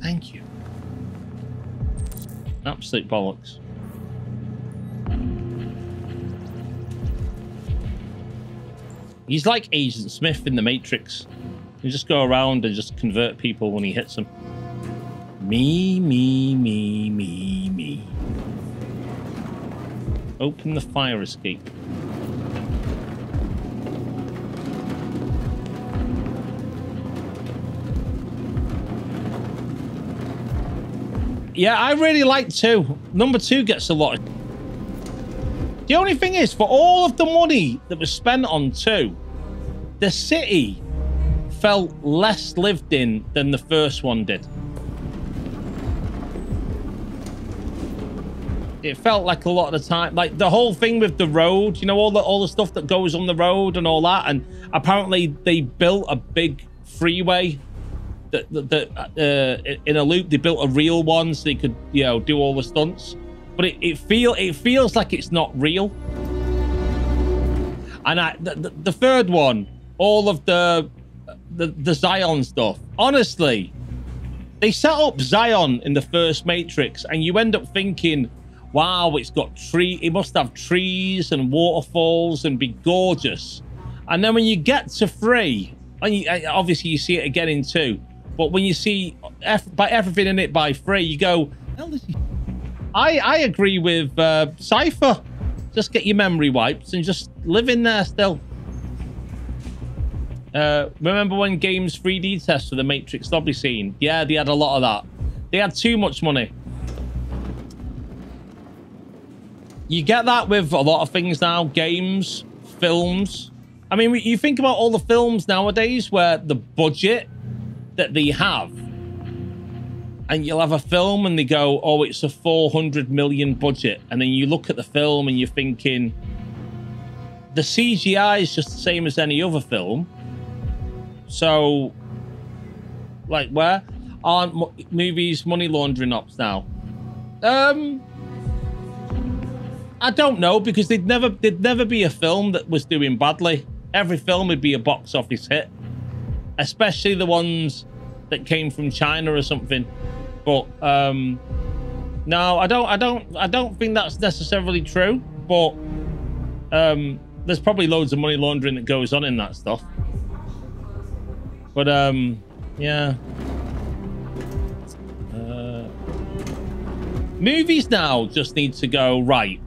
Thank you. Absolute bollocks. He's like Agent Smith in The Matrix. You just go around and just convert people when he hits them. Me, me, me, me, me. Open the fire escape. Yeah, I really like two. Number two gets a lot. The only thing is, for all of the money that was spent on two, the city felt less lived in than the first one did. It felt like a lot of the time, like the whole thing with the road, you know, all the all the stuff that goes on the road and all that. And apparently they built a big freeway that, that, that uh, in a loop. They built a real one so they could, you know, do all the stunts. But it, it feel it feels like it's not real. And I, the, the, the third one, all of the, the the Zion stuff. Honestly, they set up Zion in the first Matrix, and you end up thinking, "Wow, it's got tree. It must have trees and waterfalls and be gorgeous." And then when you get to three, and you, obviously you see it again in two, but when you see by everything in it by three, you go, I I agree with uh, Cypher. Just get your memory wiped and just live in there still. Uh, remember when games 3D test for the Matrix lobby scene? Yeah, they had a lot of that. They had too much money. You get that with a lot of things now. Games, films. I mean, you think about all the films nowadays where the budget that they have and you'll have a film and they go, oh, it's a 400 million budget. And then you look at the film and you're thinking, the CGI is just the same as any other film. So, like, where aren't mo movies money laundering ops now? Um, I don't know because they'd never, there'd never be a film that was doing badly. Every film would be a box office hit, especially the ones that came from China or something. But um, no, I don't. I don't. I don't think that's necessarily true. But um, there's probably loads of money laundering that goes on in that stuff. But um, yeah. Uh, movies now just need to go right.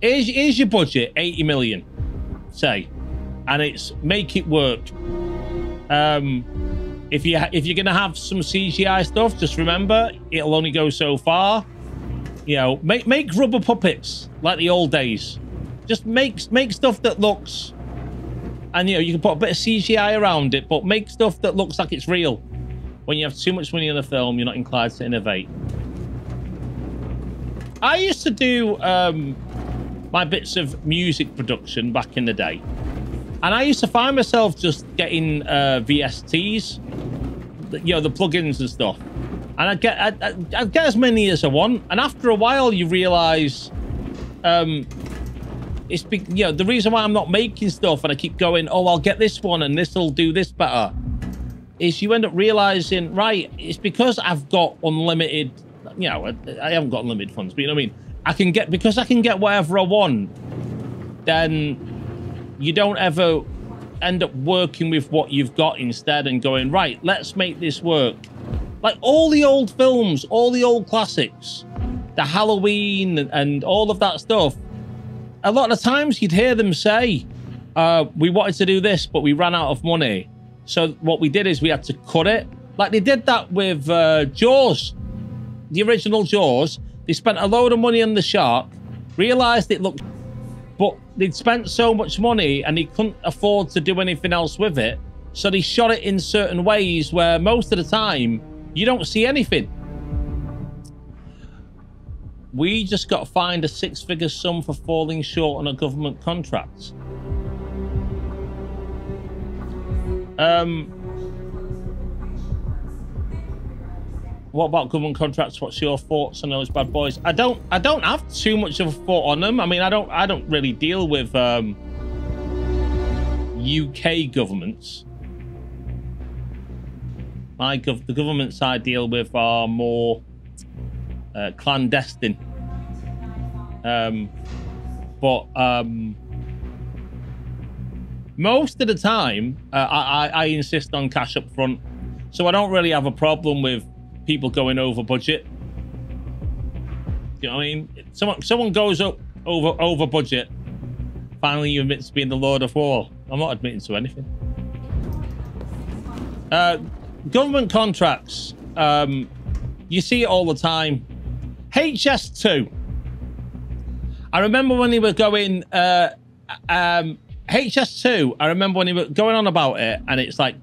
Here's, here's your budget, 80 million, say, and it's make it work. Um, if you if you're gonna have some CGI stuff, just remember it'll only go so far. You know, make make rubber puppets like the old days. Just make make stuff that looks, and you know you can put a bit of CGI around it, but make stuff that looks like it's real. When you have too much money on the film, you're not inclined to innovate. I used to do um, my bits of music production back in the day. And I used to find myself just getting uh, VSTs, you know, the plugins and stuff. And I'd get, I'd, I'd get as many as I want. And after a while, you realize um, it's, be, you know, the reason why I'm not making stuff and I keep going, oh, I'll get this one and this will do this better, is you end up realizing, right, it's because I've got unlimited, you know, I haven't got unlimited funds, but you know what I mean? I can get, because I can get whatever I want, then you don't ever end up working with what you've got instead and going, right, let's make this work. Like all the old films, all the old classics, the Halloween and all of that stuff, a lot of times you'd hear them say, uh, we wanted to do this, but we ran out of money. So what we did is we had to cut it Like they did that with uh, Jaws, the original Jaws. They spent a load of money on the shark, realized it looked, but they'd spent so much money and they couldn't afford to do anything else with it. So they shot it in certain ways where most of the time you don't see anything. We just got fined a six-figure sum for falling short on a government contract. Um, what about government contracts? What's your thoughts on those bad boys? I don't, I don't have too much of a thought on them. I mean, I don't, I don't really deal with um, UK governments. My gov the governments I deal with are more uh, clandestine. Um, but um, most of the time, uh, I, I insist on cash up front. So I don't really have a problem with people going over budget. You know what I mean? Someone someone goes up over over budget. Finally, you admit to being the Lord of War. I'm not admitting to anything. Uh, government contracts. Um, you see it all the time. HS2. I remember when they were going. Uh, um, HS2, I remember when he was going on about it, and it's like,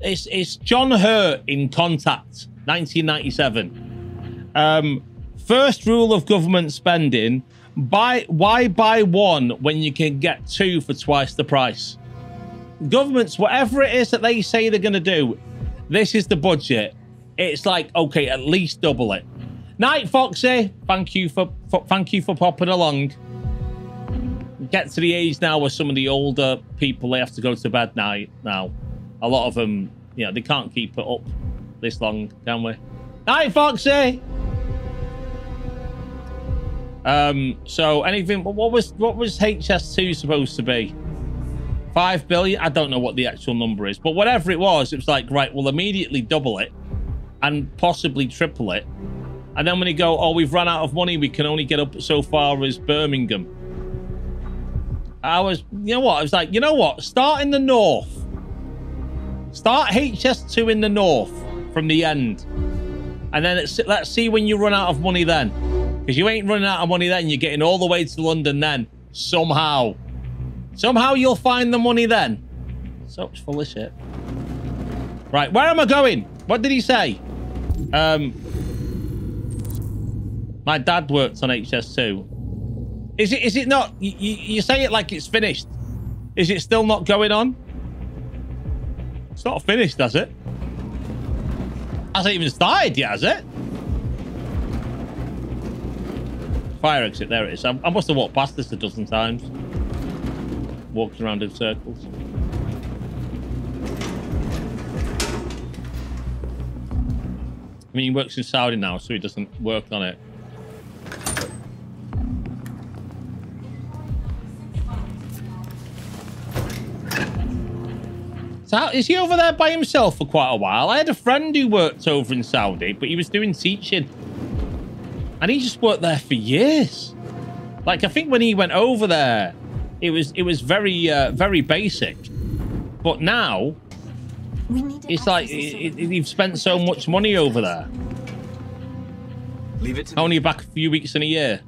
it's it's John Hurt in Contact, 1997. Um, first rule of government spending: buy why buy one when you can get two for twice the price. Governments, whatever it is that they say they're going to do, this is the budget. It's like okay, at least double it. Night, Foxy. Thank you for, for thank you for popping along get to the age now where some of the older people they have to go to bed night now. A lot of them, you know, they can't keep it up this long, can we? Night, Foxy. Um. So anything? What was what was HS2 supposed to be? Five billion? I don't know what the actual number is, but whatever it was, it was like right. We'll immediately double it, and possibly triple it. And then when you go, oh, we've run out of money, we can only get up so far as Birmingham. I was, you know what? I was like, you know what? Start in the north. Start HS2 in the north from the end. And then let's, let's see when you run out of money then. Because you ain't running out of money then. You're getting all the way to London then. Somehow. Somehow you'll find the money then. Such full of shit. Right, where am I going? What did he say? Um, my dad worked on HS2. Is it? Is it not? You, you say it like it's finished. Is it still not going on? It's not finished, has it? Hasn't even started yet, has it? Fire exit, there it is. I, I must have walked past this a dozen times. Walked around in circles. I mean, he works in Saudi now, so he doesn't work on it. So is he over there by himself for quite a while? I had a friend who worked over in Saudi, but he was doing teaching. And he just worked there for years. Like, I think when he went over there, it was it was very, uh, very basic. But now, it's like it, it, you've spent so much money over there. Leave it to Only back a few weeks in a year.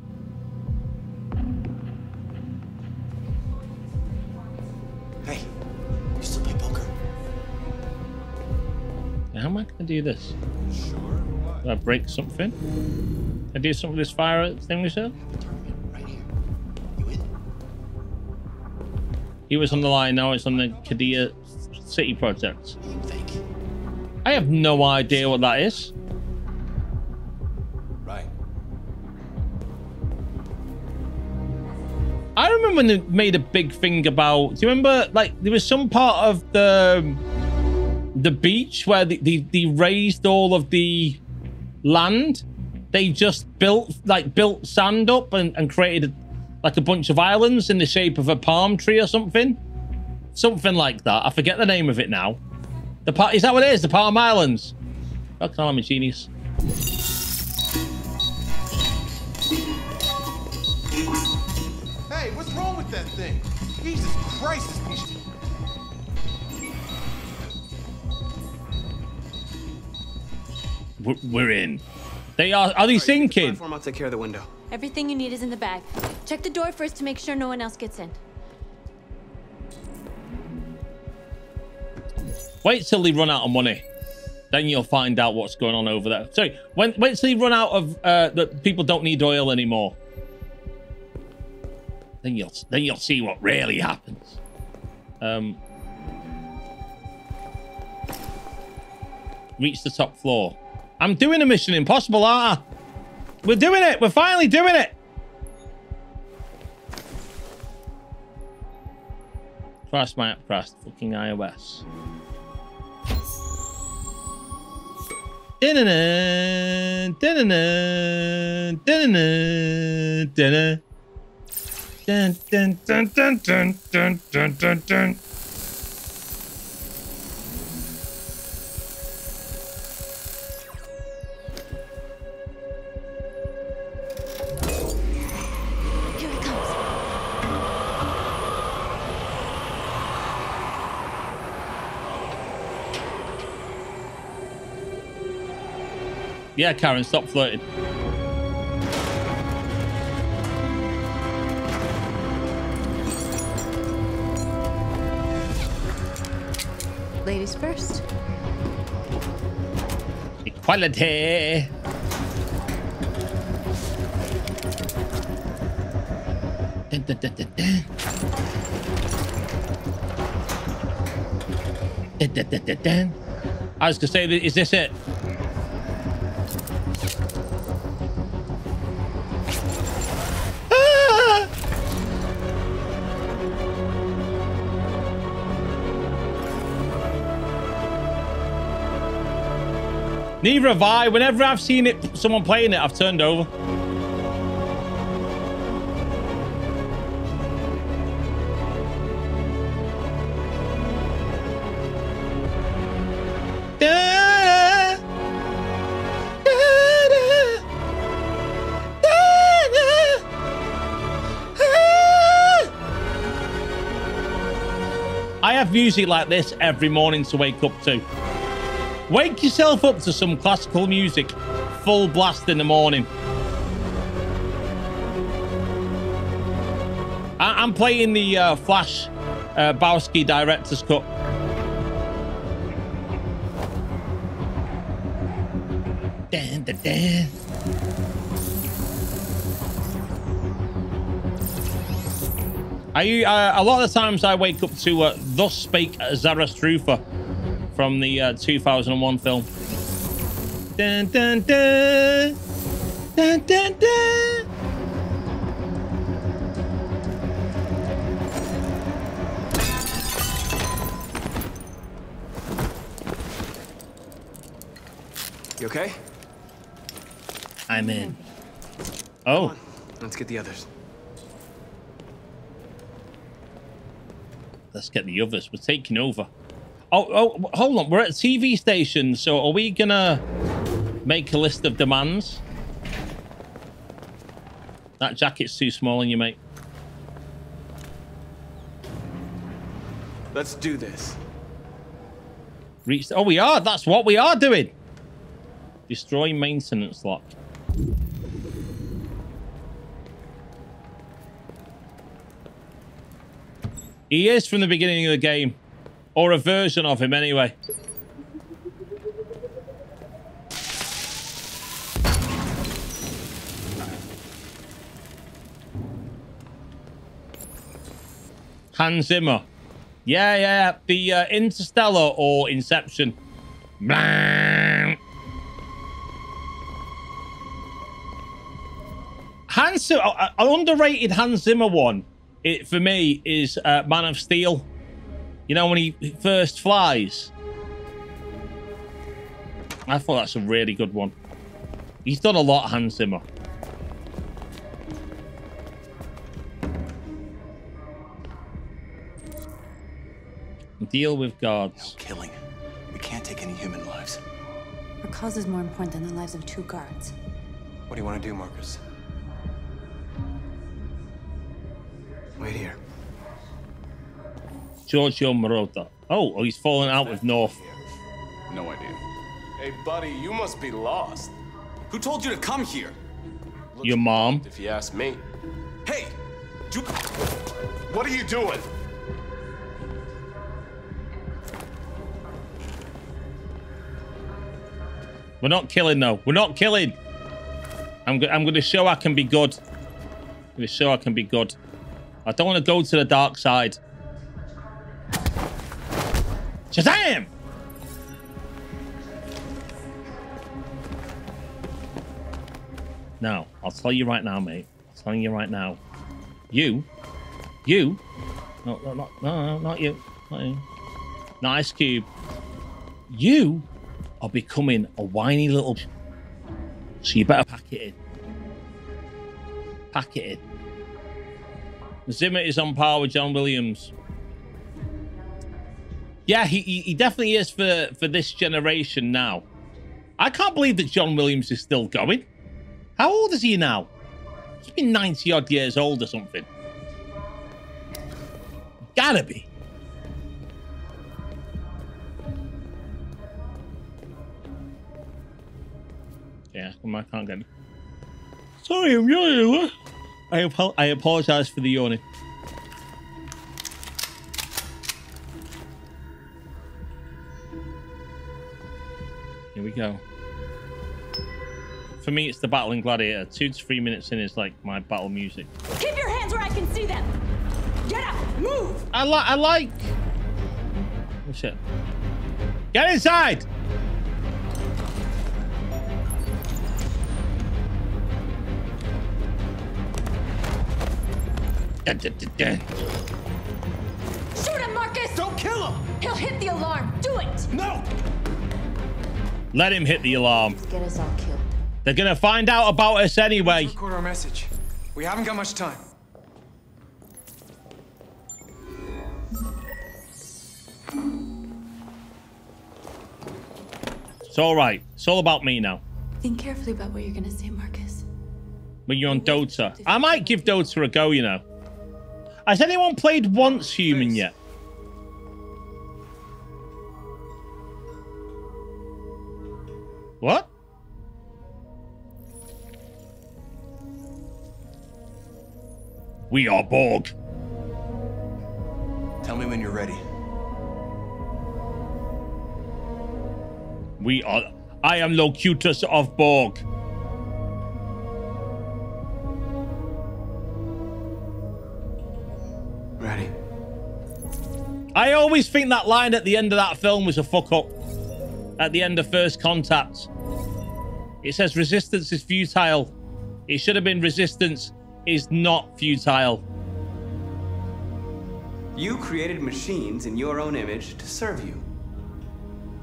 How am I going to do this? Sure. Do I break something? Can I do something with this fire thing we extinguisher? He was on the line, now it's on the Qiddiya City project. I have no idea what that is. Right. I remember when they made a big thing about. Do you remember, like, there was some part of the the beach where they, they, raised all of the land. They just built like built sand up and, and created like a bunch of islands in the shape of a palm tree or something. Something like that. I forget the name of it now. The part is that what it is? The Palm Islands. Fuck, I'm a genius. Hey, what's wrong with that thing? Jesus Christ, We're, we're in. They are. Are they sinking? Platform, I'll take care of the window. Everything you need is in the bag. Check the door first to make sure no one else gets in. Wait till they run out of money. Then you'll find out what's going on over there. Sorry, when, wait till they run out of uh, that people don't need oil anymore. Then you'll then you'll see what really happens. Um, reach the top floor. I'm doing a Mission Impossible, aren't I? We're doing it. We're finally doing it. Cross my app, cross fucking iOS. Dun, dun, dun, dun, dun, dun, dun, dun, Yeah, Karen, stop flirting. Ladies first. Equality. Dun, dun, dun. I was gonna say, is this it? Neither have I. Whenever I've seen it, someone playing it, I've turned over. I have music like this every morning to wake up to. Wake yourself up to some classical music, full blast in the morning. I- I'm playing the uh, Flash uh, Bowski Director's Cut. Dun, dun, dun. I, uh, a lot of the times I wake up to uh, Thus Spake Zarathustra from the uh, 2001 film. Dun, dun, dun. Dun, dun, dun. You okay? I'm in. Oh. Let's get the others. Let's get the others. We're taking over. Oh, oh, hold on. We're at a TV station, so are we gonna make a list of demands? That jacket's too small on you, mate. Let's do this. Reach. Oh, we are. That's what we are doing. Destroy maintenance lock. He is from the beginning of the game. Or a version of him, anyway. Hans Zimmer. Yeah, yeah. The uh, Interstellar or Inception. Bang. Hans Zimmer, uh, an underrated Hans Zimmer one, it for me is uh, Man of Steel. You know when he first flies. I thought that's a really good one. He's done a lot, Hans Zimmer. Deal with guards. Killing. We can't take any human lives. Our cause is more important than the lives of two guards. What do you want to do, Marcus? Wait here. Giorgio Moroder. Oh, oh, he's fallen out with North. No idea. Hey, buddy, you must be lost. Who told you to come here? Your mom. If you ask me. Hey! Do... What are you doing? We're not killing though. We're not killing. I'm, go I'm going to show I can be good. I'm going to show I can be good. I don't want to go to the dark side. Shazam! Now, I'll tell you right now, mate. I'm telling you right now. You, you, no, no, no, no, not you, not you, not Ice Cube. You are becoming a whiny little. So you better pack it in. Pack it in. Zimmer is on par with John Williams. Yeah, he, he, definitely is for, for this generation now. I can't believe that John Williams is still going. How old is he now? He's been 90 odd years old or something. Gotta be. Yeah, I can't get it. Sorry, I'm yawning. I, apo I apologize for the yawning. Here we go. For me, it's the Battle in Gladiator. Two to three minutes in is like my battle music. Keep your hands where I can see them. Get up. Move. I like. I like. Oh shit! Get inside. Dun, dun, dun, dun. Shoot him, Marcus. Don't kill him. He'll hit the alarm. Do it. No. Let him hit the alarm. Get us all killed. They're gonna find out about us anyway. Record our message. We haven't got much time. It's all right. It's all about me now. Think carefully about what you're gonna say, Marcus. When you're on Dota, I might give Dota a go. You know. Has anyone played Once Human yet? What? We are Borg. Tell me when you're ready. We are. I am Locutus of Borg. Ready. I always think that line at the end of that film was a fuck up. At the end of First Contact, it says resistance is futile. It should have been resistance is not futile. You created machines in your own image to serve you.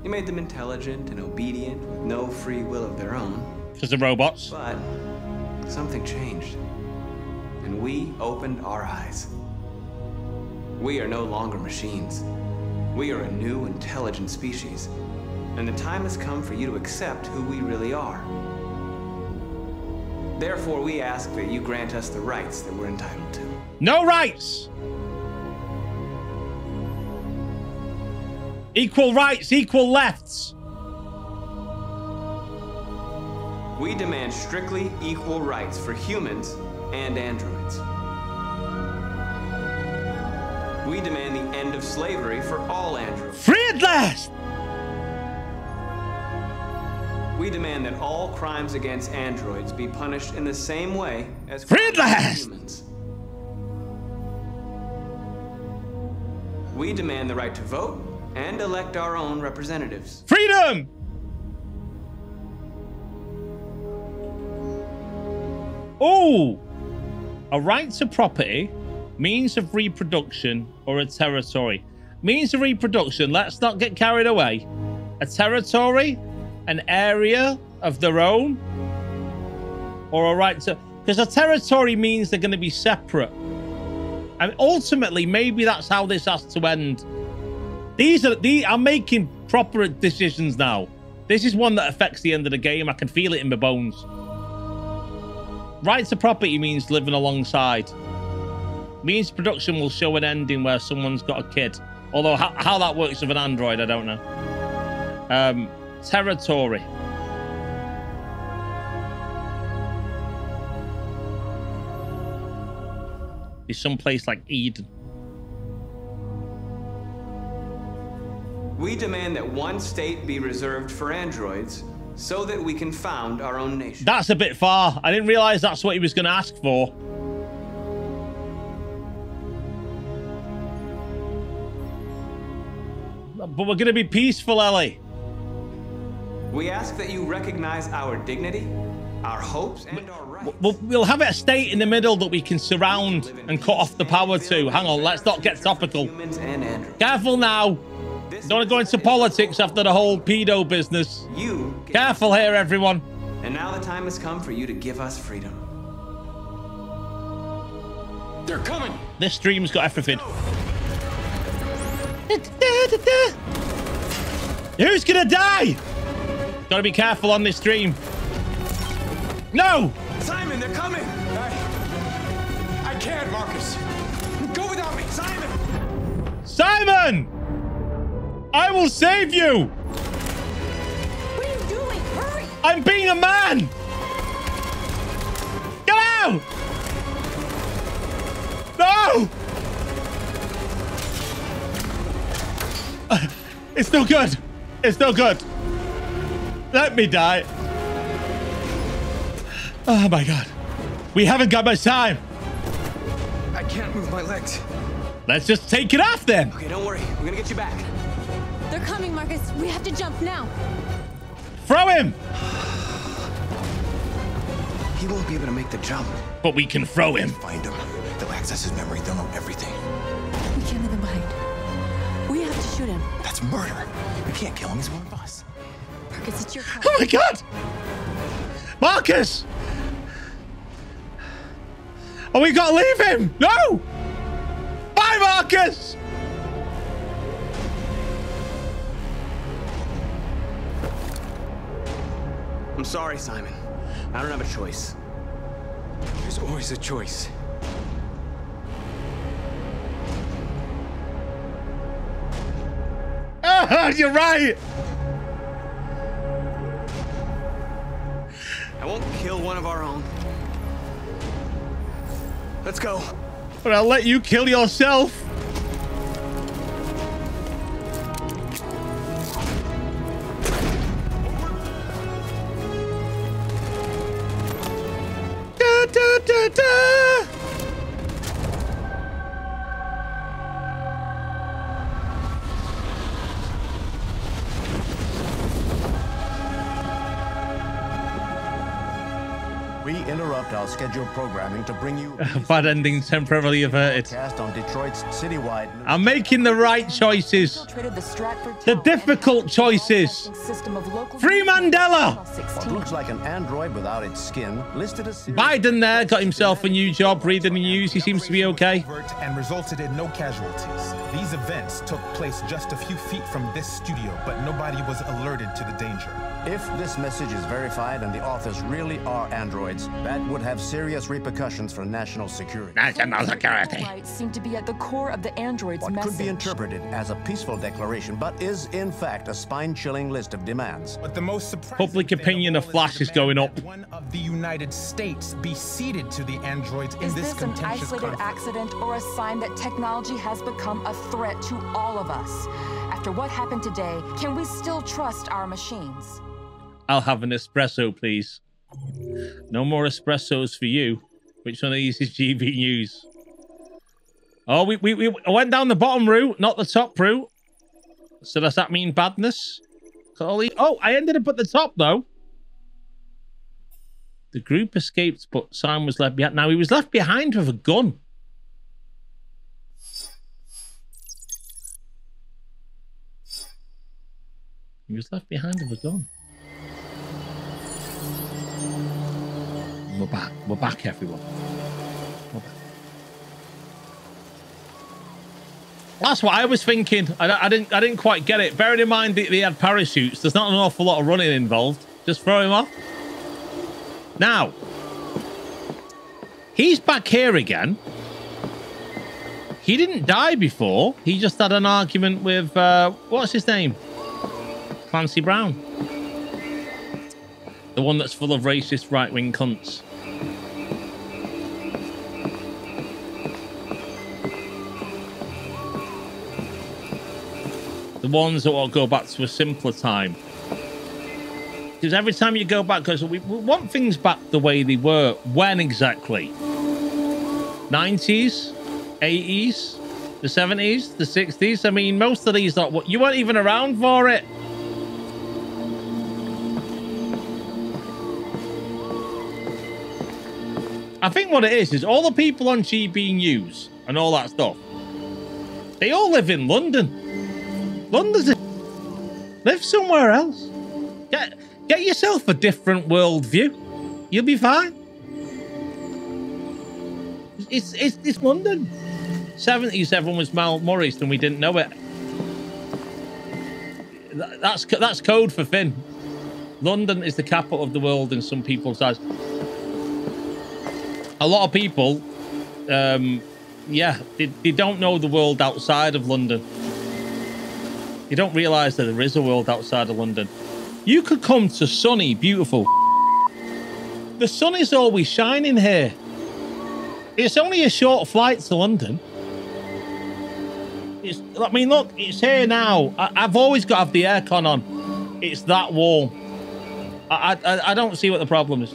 You made them intelligent and obedient with no free will of their own. Because they're robots. But something changed. And we opened our eyes. We are no longer machines. We are a new, intelligent species. And the time has come for you to accept who we really are. Therefore, we ask that you grant us the rights that we're entitled to. No rights. Equal rights, equal lefts. We demand strictly equal rights for humans and androids. We demand the end of slavery for all androids. Free at last! We demand that all crimes against androids be punished in the same way as Free at crimes last! against humans. We demand the right to vote and elect our own representatives. Freedom! Oh! A right to property, means of reproduction, or a territory. Means of reproduction, let's not get carried away. A territory, an area of their own, or a right to. Because a territory means they're going to be separate. And ultimately, maybe that's how this has to end. These are the I'm making proper decisions now. This is one that affects the end of the game. I can feel it in my bones. Right to property means living alongside. Means production will show an ending where someone's got a kid. Although how, how that works with an android, I don't know. Um, territory. Is someplace like Eden. We demand that one state be reserved for androids so that we can found our own nation. That's a bit far. I didn't realize that's what he was going to ask for. But we're going to be peaceful, Ellie. We ask that you recognize our dignity, our hopes, and our rights. We'll, we'll have a state in the middle that we can surround and cut off the power to. Hang on, let's not get topical. Humans and androids. Careful now. Don't want to go into politics after the whole pedo business. You. Careful here, everyone. And now the time has come for you to give us freedom. They're coming. This stream's got everything. Who's gonna die? Gotta be careful on this stream. No! Simon, they're coming. I, I can't, Marcus. Go without me, Simon. Simon! I will save you! What are you doing? Hurry! I'm being a man! Get out! No! It's no good. It's no good. Let me die. Oh my god. We haven't got much time. I can't move my legs. Let's just take it off then. Okay, don't worry. We're gonna get you back. They're coming, Marcus. We have to jump now. Throw him! He won't be able to make the jump. But we can throw him. Find him. They'll access his memory. They'll know everything. We can't leave him behind. We have to shoot him. That's murder. We can't kill him. He's one of us. Marcus, it's your call. Oh my god! Marcus! Oh, we gotta leave him! No! Bye, Marcus! I'm sorry, Simon. I don't have a choice. There's always a choice. Ah, you're right! I won't kill one of our own. Let's go. But I'll let you kill yourself. Da, da, da, interrupt our scheduled programming to bring you Bad ending temporarily averted. on Detroit's citywide I'm making the right choices. The Stratford The Town difficult choices. system of local Free Mandela. what looks like an android without its skin listed as Biden there got himself a new job reading the news. He seems to be okay. and resulted in no casualties. These events took place just a few feet from this studio, but nobody was alerted to the danger. If this message is verified and the authors really are androids, that would have serious repercussions for national security. National security. rights seem to be at the core of the android's What message. could be interpreted as a peaceful declaration, but is in fact a spine-chilling list of demands. But the most Public opinion of Flash is going up. one of the United States be ceded to the androids in Is this this an isolated conflict. accident or a sign that technology has become a threat to all of us? After what happened today, can we still trust our machines? I'll have an espresso, please. No more espressos for you. Which one of these is GB News? Oh, we, we, we went down the bottom route, not the top route. So does that mean badness? Colleague- Oh, I ended up at the top, though. The group escaped, but Simon was left behind. Now, he was left behind with a gun. He was left behind with a gun. We're back. We're back, everyone. We're back. That's what I was thinking. I, I didn't. I didn't quite get it. Bearing in mind they, they had parachutes, there's not an awful lot of running involved. Just throw him off. Now, he's back here again. He didn't die before. He just had an argument with uh, what's his name? Clancy Brown. The one that's full of racist right-wing cunts. The ones that will go back to a simpler time. Because every time you go back, because we, we want things back the way they were. When exactly? 90s? 80s? The 70s? The 60s? I mean, most of these are what you weren't even around for it. I think what it is is all the people on GB News and all that stuff. They all live in London. London's a, live somewhere else. Get get yourself a different worldview. You'll be fine. It's it's it's London. 70s, everyone was malnourished and we didn't know it. That's that's code for Finn. London is the capital of the world in some people's eyes. A lot of people, um, yeah, they, they don't know the world outside of London. You don't realise that there is a world outside of London. You could come to sunny, beautiful. The sun is always shining here. It's only a short flight to London. It's, I mean, look, it's here now. I, I've always got to have the aircon on. It's that warm. I, I, I don't see what the problem is.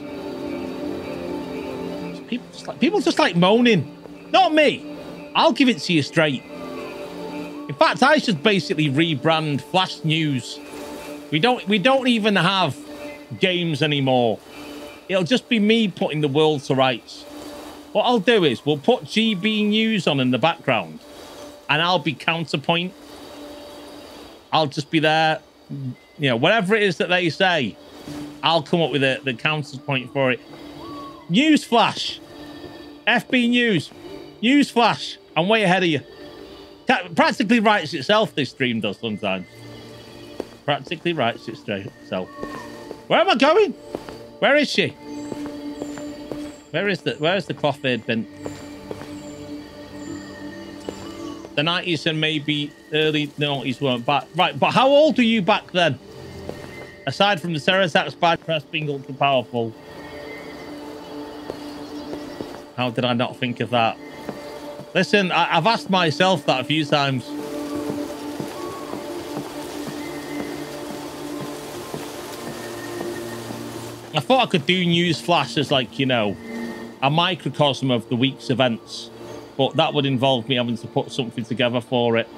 People just, like, people just like moaning. Not me. I'll give it to you straight. In fact, I should basically rebrand Flash News. We don't we don't even have games anymore. It'll just be me putting the world to rights. What I'll do is we'll put GB News on in the background, and I'll be counterpoint. I'll just be there, you know, whatever it is that they say, I'll come up with the, the counterpoint for it. News flash, FB News, News flash. I'm way ahead of you. Ca- Practically writes itself. This stream does sometimes. Practically writes it itself. Where am I going? Where is she? Where is the Where is the coffee bin? The nineties and maybe early nineties weren't back. Right, but how old were you back then? Aside from the Ceratax bad press being ultra powerful. How did I not think of that? Listen, I, I've asked myself that a few times. I thought I could do news flashes like, you know, a microcosm of the week's events, but that would involve me having to put something together for it.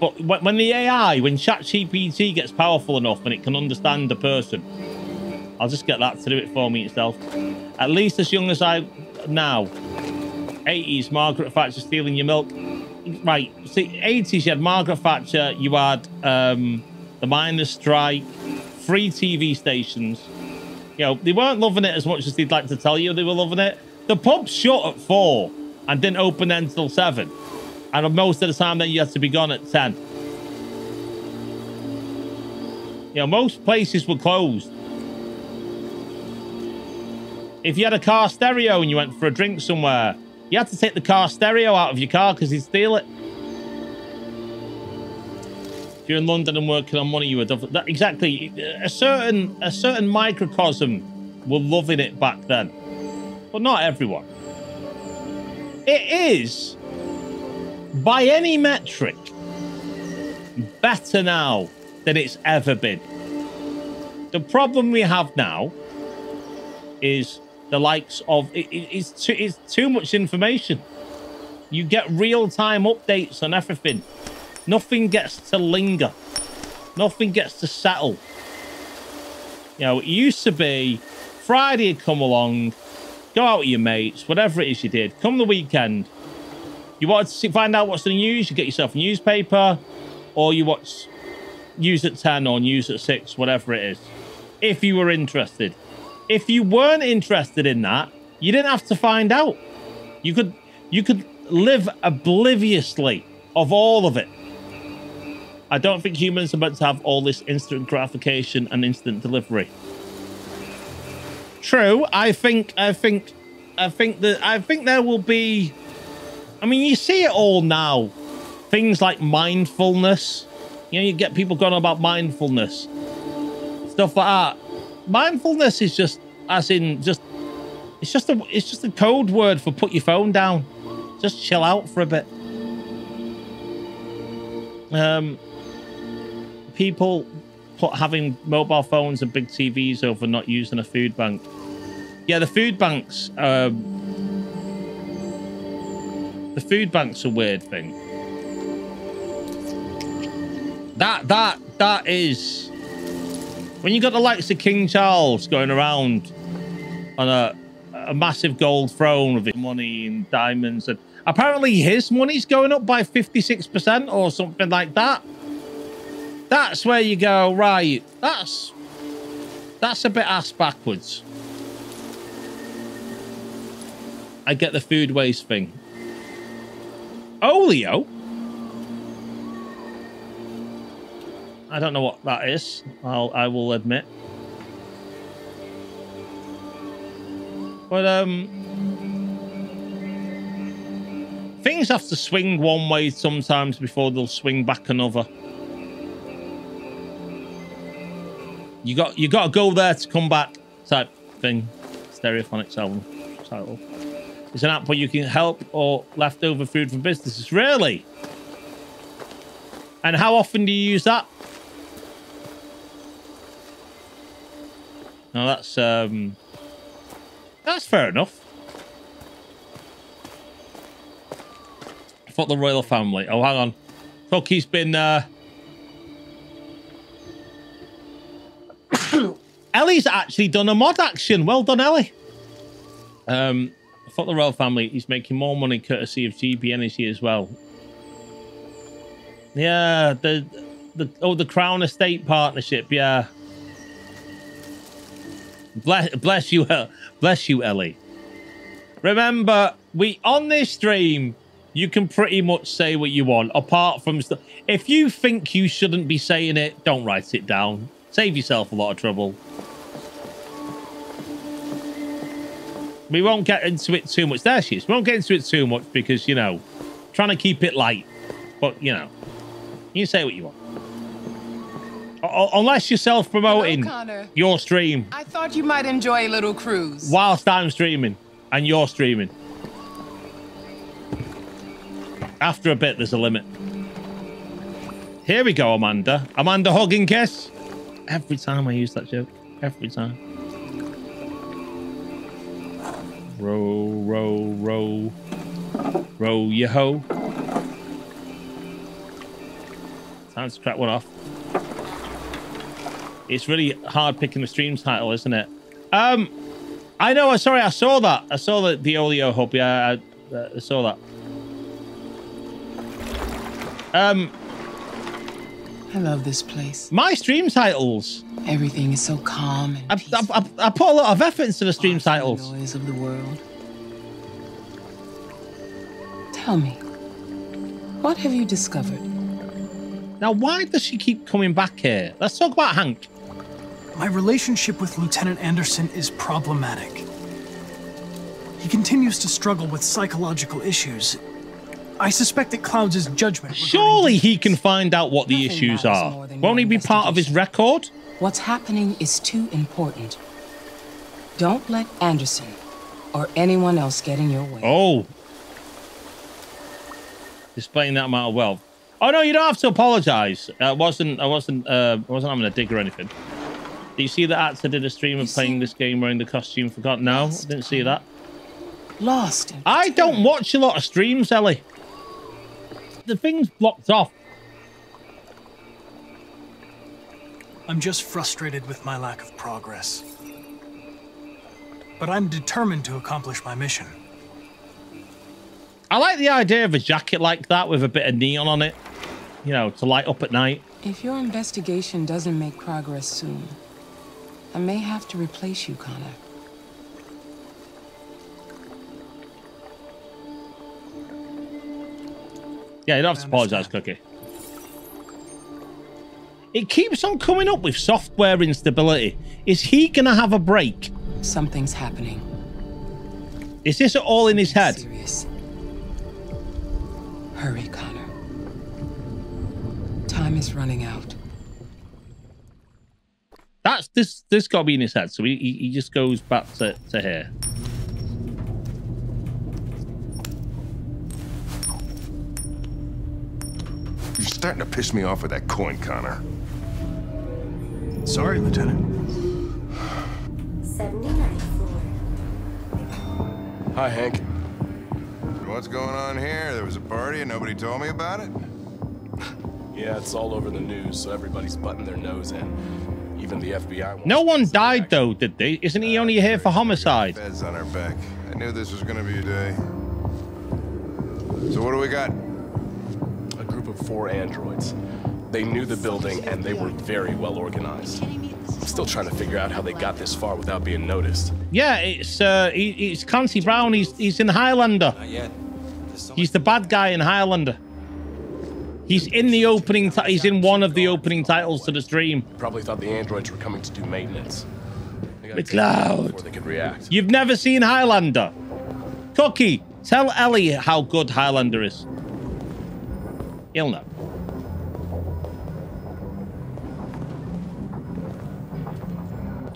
But when the AI, when ChatGPT gets powerful enough and it can understand a person, I'll just get that to do it for me itself. At least as young as I now. 80s, Margaret Thatcher stealing your milk. Right, see, 80s, you had Margaret Thatcher, you had um, the miners' strike, free TV stations. You know, they weren't loving it as much as they'd like to tell you they were loving it. The pub shut at four and didn't open until seven. And most of the time, then you had to be gone at 10. You know, most places were closed. If you had a car stereo and you went for a drink somewhere, you had to take the car stereo out of your car because he'd steal it. If you're in London and working on money, you would have that exactly a certain a certain microcosm were loving it back then, but not everyone. It is, by any metric, better now than it's ever been. The problem we have now is the likes of it, it- it's, too, it's too much information. You get real time updates on everything. Nothing gets to linger. Nothing gets to settle. You know, it used to be Friday would come along, go out with your mates, whatever it is you did. Come the weekend, you wanted to see, find out what's the news, you get yourself a newspaper, or you watch news at 10 or news at 6, whatever it is, if you were interested. If you weren't interested in that, you didn't have to find out. You could you could live obliviously of all of it. I don't think humans are meant to have all this instant gratification and instant delivery. True, I think I think I think that I think there will be I mean you see it all now. Things like mindfulness, You know, you get people going about mindfulness, stuff like that. Mindfulness is just, as in, just it's just a it's just a code word for put your phone down. Just chill out for a bit. Um, people put having mobile phones and big TVs over not using a food bank. Yeah, the food banks. Um, the food bank's a weird thing. That that that is when you got the likes of King Charles going around on a a massive gold throne with his money and diamonds and apparently his money's going up by 56% or something like that. That's where you go, right, that's that's a bit ass backwards. I get the food waste thing. Olio? I don't know what that is. I'll I will admit. But um things have to swing one way sometimes before they'll swing back another. You got you got to go there to come back type thing. Stereophonics album title. It's an app where you can help or leftover food from businesses. Really? And how often do you use that? No, that's um that's fair enough. Thought the royal family. Oh, hang on. Cookie's been uh Ellie's actually done a mod action. Well done, Ellie. Um, thought the royal family He's making more money courtesy of GB Energy as well. Yeah, the the oh the Crown Estate partnership. Yeah. Bless bless you, bless you, Ellie. Remember, we on this stream, you can pretty much say what you want, apart from st- if you think you shouldn't be saying it, don't write it down. Save yourself a lot of trouble. We won't get into it too much. There she is. We won't get into it too much because, you know, trying to keep it light. But, you know, you say what you want. Unless you're self-promoting Hello, Connor. your stream I thought you might enjoy a little cruise. whilst I'm streaming and you're streaming. After a bit, there's a limit. Here we go, Amanda. Amanda hugging kiss. Every time I use that joke. Every time. Row, row, row. Row your hoe. Time to crack one off. It's really hard picking the stream title, isn't it? Um, I know. I'm Sorry, I saw that. I saw the the Olio hub. Yeah, I, I saw that. Um, I love this place. my stream titles. Everything is so calm and I, I, I, I put a lot of effort into the stream titles. noise of the world. Tell me, what have you discovered? Now, why does she keep coming back here? Let's talk about Hank. My relationship with Lieutenant Anderson is problematic. He continues to struggle with psychological issues. I suspect it clouds his judgment. Surely he can find out what the issues are. Won't he be part of his record? What's happening is too important. Don't let Anderson or anyone else get in your way. Oh. Displaying that amount of wealth. Oh no, you don't have to apologize. I wasn't I wasn't uh I wasn't having a dig or anything. Do you see that actor did a stream of playing this game wearing the costume for God? No, I didn't see that. Lost. I don't watch a lot of streams, Ellie. The thing's blocked off. I'm just frustrated with my lack of progress. But I'm determined to accomplish my mission. I like the idea of a jacket like that with a bit of neon on it. You know, to light up at night. If your investigation doesn't make progress soon, I may have to replace you, Connor. Yeah, you don't have to apologize, Cookie. It keeps on coming up with software instability. Is he gonna have a break? Something's happening. Is this all in his head? Serious. Hurry, Connor. Time Time is running out. That's this. This got to be in his head. So he, he he just goes back to to here. You're starting to piss me off with that coin, Connor. Sorry, Lieutenant. 79th floor. Hi, Hank. What's going on here? There was a party and nobody told me about it? Yeah, it's all over the news, so everybody's butting their nose in. Even the FBI. No one died though, did they? Isn't he only here for homicide? Feds on our back. I knew this was gonna be a day. So what do we got? A group of four androids. They knew the building and they were very well organized. I'm still trying to figure out how they got this far without being noticed. Yeah, it's uh, he, it's Clancy Brown. He's he's in Highlander. He's the bad guy in Highlander. He's in the opening. He's in one of the opening titles to the stream. Probably thought the androids were coming to do maintenance. It's loud. Before they could react. You've never seen Highlander. Cookie, tell Ellie how good Highlander is. He'll know.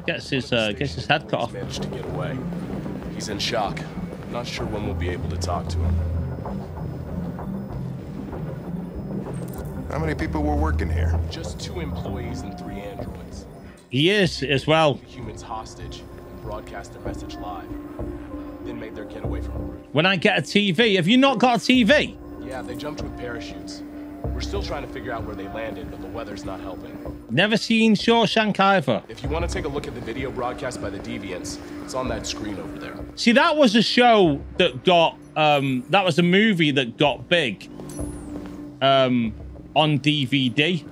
Gets his uh, gets his head cut off. Managed to get away. He's in shock. Not sure when we'll be able to talk to him. How many people were working here? Just two employees and three androids. He is as well. Humans hostage and broadcast their message live. Then made their getaway from the roof. When I get a TV, have you not got a TV? Yeah, they jumped with parachutes. We're still trying to figure out where they landed, but the weather's not helping. Never seen Shawshank either. If you want to take a look at the video broadcast by the Deviants, it's on that screen over there. See, that was a show that got um that was a movie that got big um on DVD.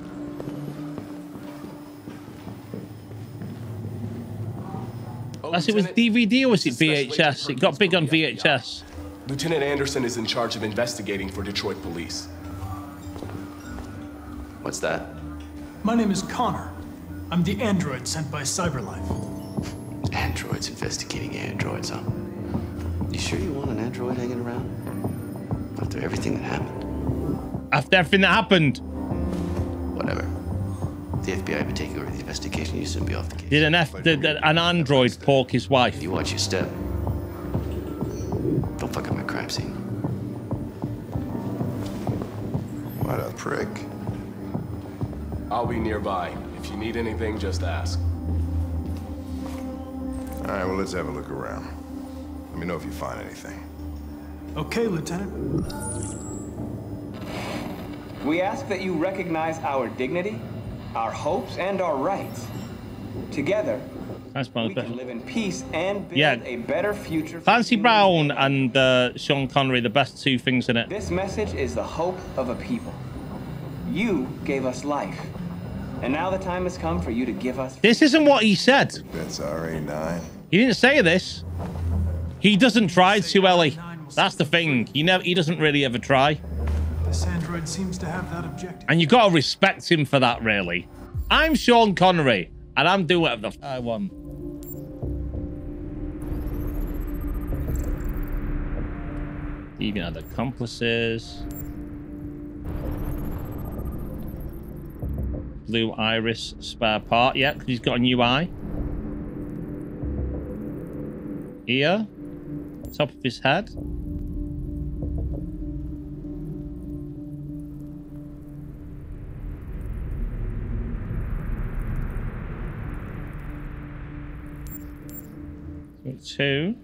Oh, As it was DVD or was it VHS? It got big on VHS. Lieutenant Anderson is in charge of investigating for Detroit police. What's that? My name is Connor. I'm the android sent by CyberLife. Androids investigating androids, huh? You sure you want an android hanging around? After everything that happened? After everything that happened, Whatever. The FBI be taking over the investigation. You shouldn't be off the case. did an F did an android pork his wife? You watch your step. Don't fuck up my crime scene. What a prick. I'll be nearby. If you need anything, just ask. All right, well, let's have a look around. Let me know if you find anything. Okay, Lieutenant. We ask that you recognize our dignity, our hopes, and our rights. Together, That's we the can live in peace and build Yeah. a better future. for Clancy Brown and uh, Sean Connery, the best two things in it. This message is the hope of a people. You gave us life. And now the time has come for you to give us. This isn't what he said. That's RA9. He didn't say this. He doesn't try to, Ellie. That's the thing. He never. He doesn't really ever try. This android seems to have that objective. And you got to respect him for that, really. I'm Sean Connery, and I'm doing whatever the f- I want. Even had accomplices. Blue iris spare part. Yeah, because he's got a new eye. Ear. Top of his head. Two.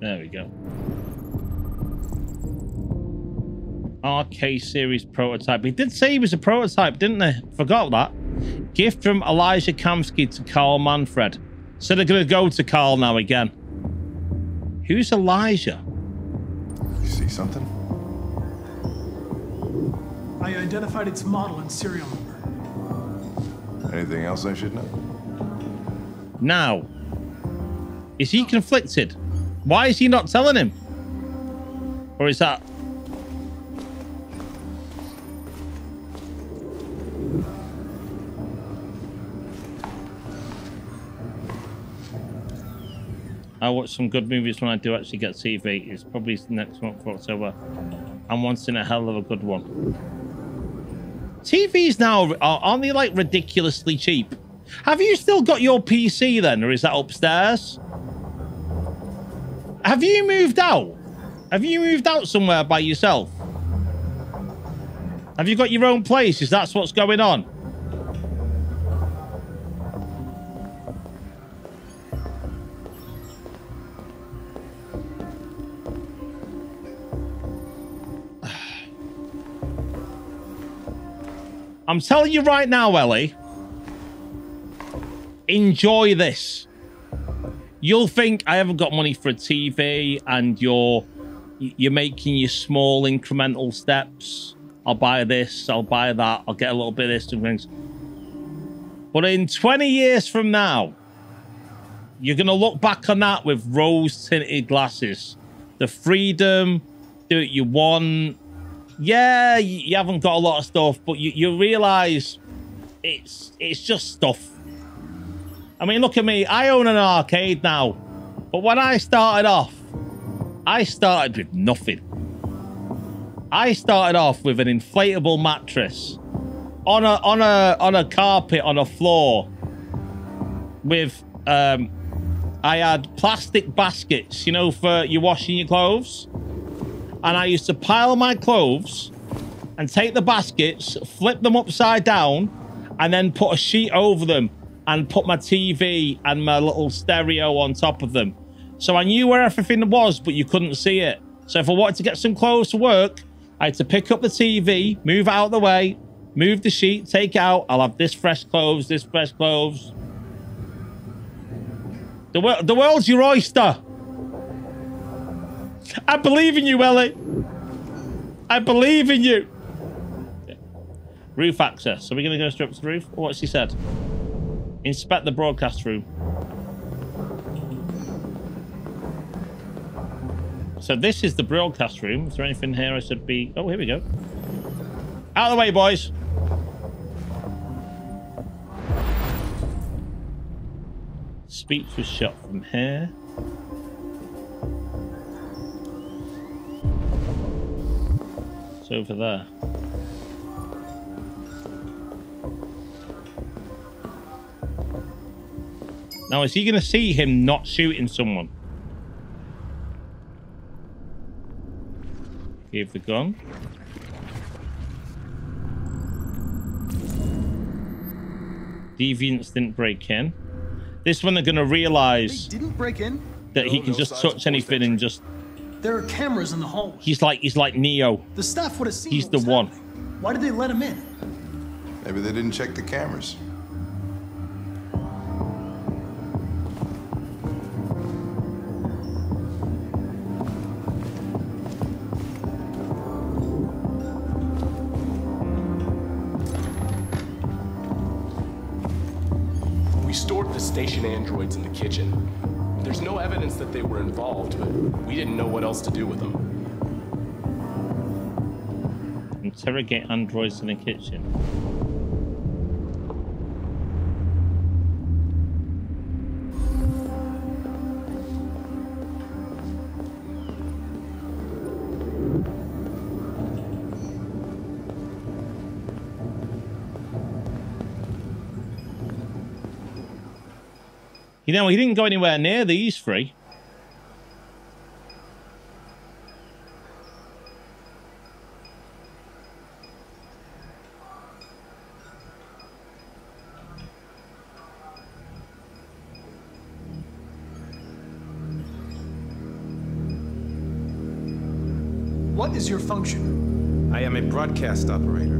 There we go. RK series prototype. He did say he was a prototype, didn't they? Forgot that. Gift from Elijah Kamski to Carl Manfred. So they're going to go to Carl now again. Who's Elijah? You see something? I identified its model and serial number. Anything else I should know? Now, is he conflicted? Why is he not telling him? Or is that I watch some good movies when I do actually get TV. It's probably next month for October. I'm wanting a hell of a good one. TVs now, aren't they like ridiculously cheap? Have you still got your PC then, or is that upstairs? Have you moved out? Have you moved out somewhere by yourself? Have you got your own place? Is that what's going on? I'm telling you right now, Ellie. Enjoy this. You'll think I haven't got money for a TV and you're you're making your small incremental steps. I'll buy this, I'll buy that, I'll get a little bit of this and things. But in 20 years from now, you're going to look back on that with rose tinted glasses. The freedom, do what you want, yeah, you haven't got a lot of stuff, but you, you realize it's it's just stuff. I mean, look at me. I own an arcade now, but when I started off, I started with nothing. I started off with an inflatable mattress on a on a on a carpet on a floor with um I had plastic baskets, you know, for you washing your clothes and I used to pile my clothes and take the baskets, flip them upside down, and then put a sheet over them and put my TV and my little stereo on top of them. So I knew where everything was, but you couldn't see it. So if I wanted to get some clothes to work, I had to pick up the TV, move out of the way, move the sheet, take out. I'll have this fresh clothes, this fresh clothes. The, the world's your oyster. I believe in you, Ellie. I believe in you. Roof access. Are we going to go straight up to the roof? What's he said? Inspect the broadcast room. So this is the broadcast room. Is there anything here I should be... Oh, here we go. Out of the way, boys. Speech was shot from here. It's over there. Now, is he going to see him not shooting someone? Give the gun. Deviants didn't break in. This one they're going to realize didn't break in that he can no just touch anything and just there are cameras in the hallway. He's like he's like Neo. The staff would have seen. He's the one. Happening. Why did they let him in? Maybe they didn't check the cameras. We stored the station androids in the kitchen. There's no evidence that they were involved, but we didn't know what else to do with them. Interrogate androids in the kitchen. You know, he didn't go anywhere near these three. What is your function? I am a broadcast operator.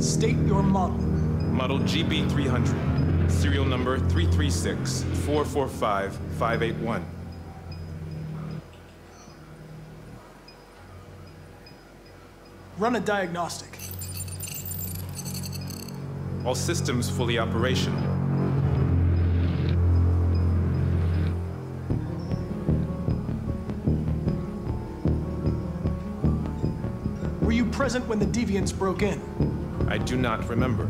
State your model. Model GB300. Serial number 336-445-581. Run a diagnostic. All systems fully operational. Were you present when the deviants broke in? I do not remember.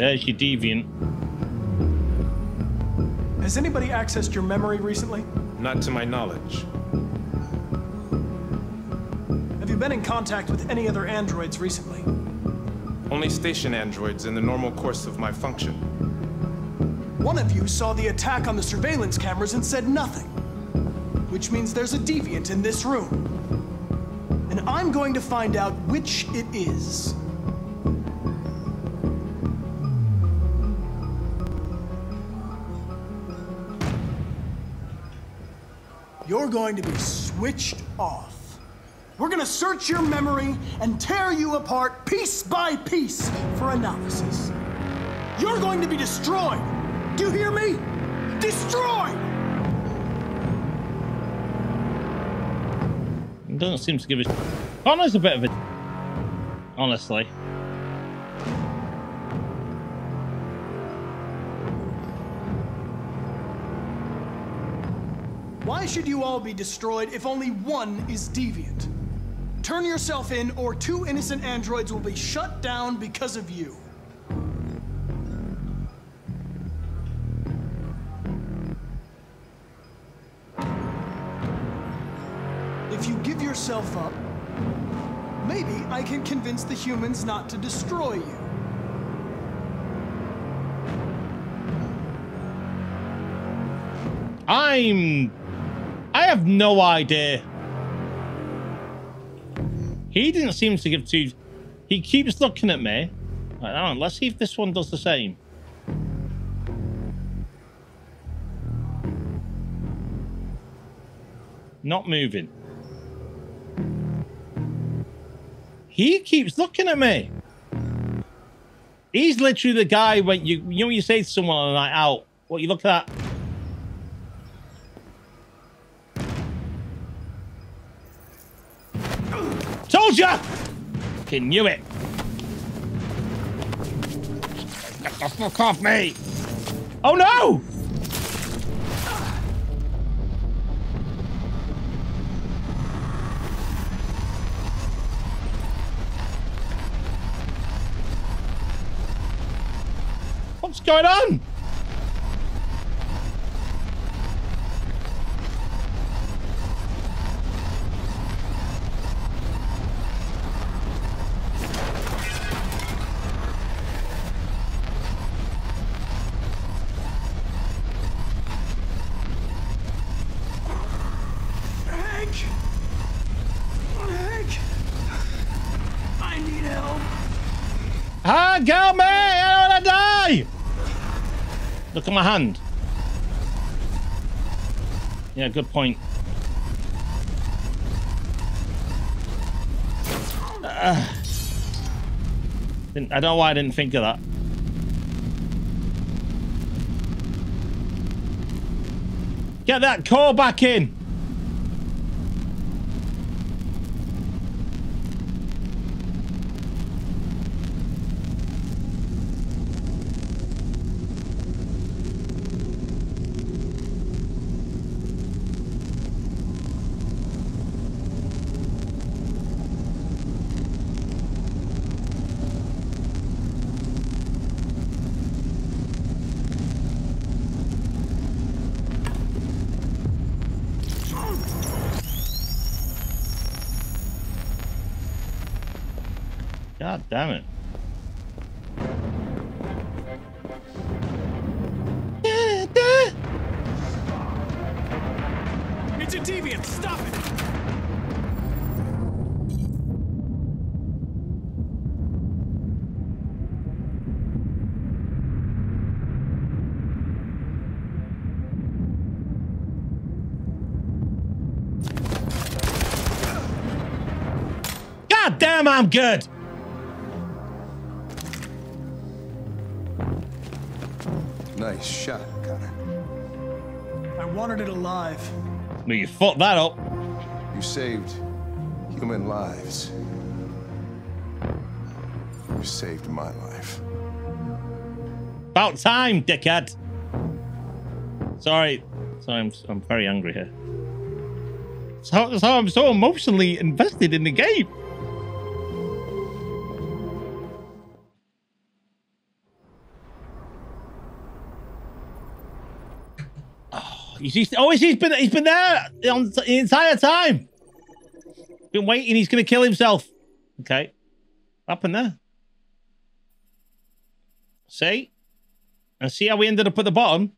There's your deviant. Has anybody accessed your memory recently? Not to my knowledge. Have you been in contact with any other androids recently? Only station androids in the normal course of my function. One of you saw the attack on the surveillance cameras and said nothing. Which means there's a deviant in this room. And I'm going to find out which it is. Going to be switched off. We're gonna search your memory and tear you apart piece by piece for analysis. You're going to be destroyed. Do you hear me? Destroyed! Doesn't seem to give a. Connor's oh, a bit of a. Honestly. Why should you all be destroyed if only one is deviant? Turn yourself in, or two innocent androids will be shut down because of you. If you give yourself up, maybe I can convince the humans not to destroy you. I'm. I have no idea. He didn't seem to give two. He keeps looking at me. Right, on, let's see if this one does the same. Not moving. He keeps looking at me. He's literally the guy when you you know you say to someone on a night out, what you look at. Told ya! Knew it. Get the fuck off me! Oh no! What's going on? At my hand. Yeah, good point. Uh, didn't- I don't know why I didn't think of that. Get that core back in! God damn it. It's a deviant! Stop it! God damn, I'm good! Nice shot, Connor. I wanted it alive. Well, you fucked that up. You saved human lives. You saved my life. About time, dickhead. Sorry. Sorry, I'm, I'm very angry here. So, so I'm so emotionally invested in the game. He's oh, he's been he's been there on the entire time. Been waiting. He's going to kill himself. Okay, what happened there? See, and see how we ended up at the bottom.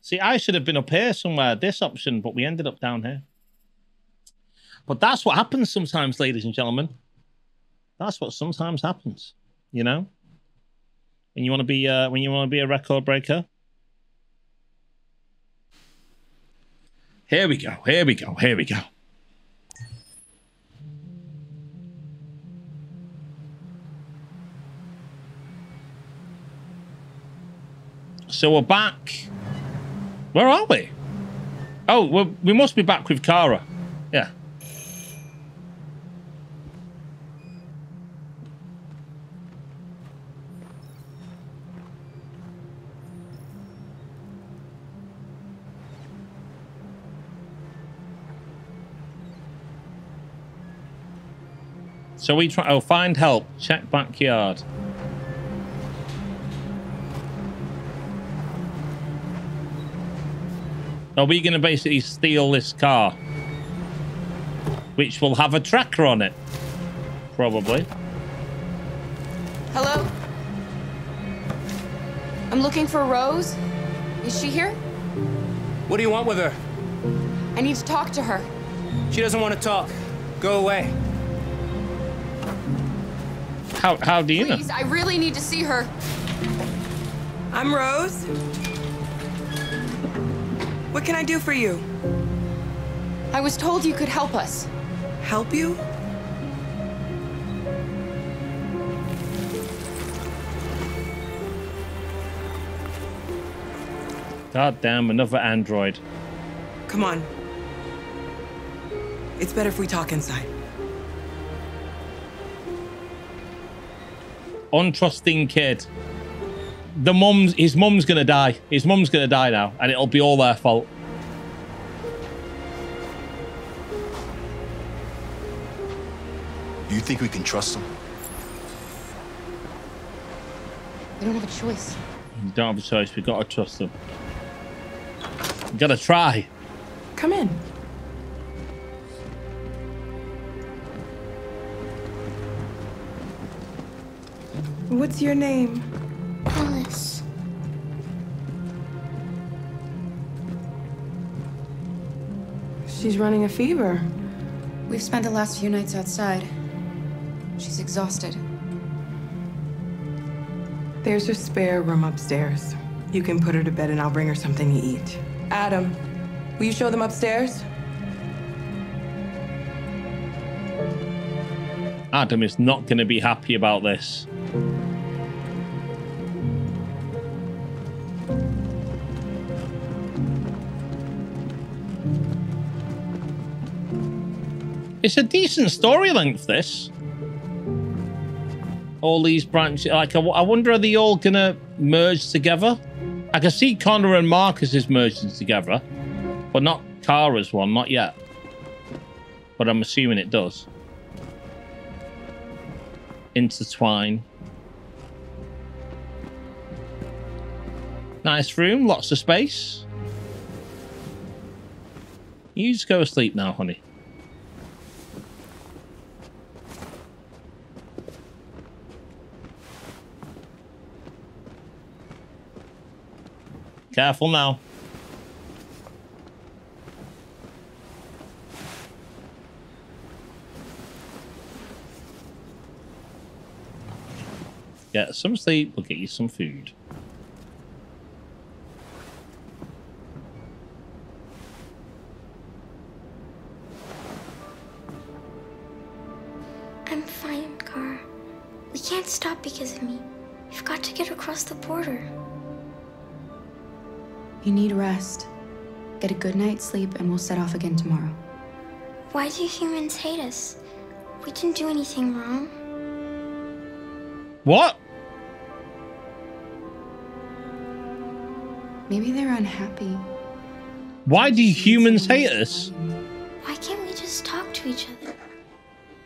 See, I should have been up here somewhere, this option, but we ended up down here. But that's what happens sometimes, ladies and gentlemen. That's what sometimes happens, you know. When you want to be, uh, when you want to be a record breaker. Here we go. Here we go. Here we go. So we're back. Where are we? Oh, we must be back with Kara. Yeah. So we try. Oh, find help. Check backyard. Are we going to basically steal this car? Which will have a tracker on it. Probably. Hello? I'm looking for Rose. Is she here? What do you want with her? I need to talk to her. She doesn't want to talk. Go away. How, how do you know? Please, I really need to see her. I'm Rose. What can I do for you? I was told you could help us. Help you? God damn, another android. Come on. It's better if we talk inside. Untrusting kid. The mum's his mum's gonna die. His mum's gonna die now, and it'll be all their fault. You think we can trust them? We don't have a choice. We don't have a choice. We've got to trust them. We gotta try. Come in. What's your name? Alice. She's running a fever. We've spent the last few nights outside. She's exhausted. There's a spare room upstairs. You can put her to bed and I'll bring her something to eat. Adam, will you show them upstairs? Adam is not going to be happy about this. It's a decent story length, this. All these branches, like, I, I wonder are they all gonna merge together? I can see Connor and Marcus is merging together, but not Kara's one, not yet. But I'm assuming it does. Intertwine. Nice room, lots of space. You just go to sleep now, honey. Careful now. Get some sleep, we'll get you some food. I'm fine, Gar. We can't stop because of me. We've got to get across the border. You need rest. Get a good night's sleep and we'll set off again tomorrow. Why do humans hate us? We didn't do anything wrong. What? Maybe they're unhappy. Why do humans hate us? Why can't we just talk to each other?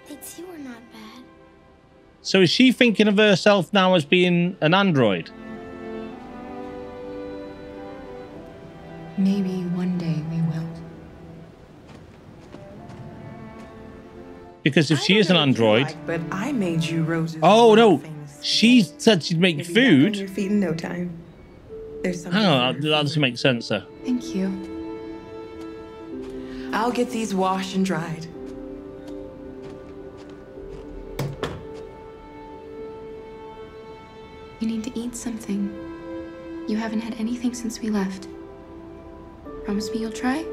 They'd see we're not bad. So is she thinking of herself now as being an android? Maybe one day we will. Because if she is an android, But I made you roses. oh no, she said she'd make on food. your feet in no time. There's something. Hang on, that that doesn't make sense though. Thank you. I'll get these washed and dried. You need to eat something. You haven't had anything since we left. Promise me you'll try?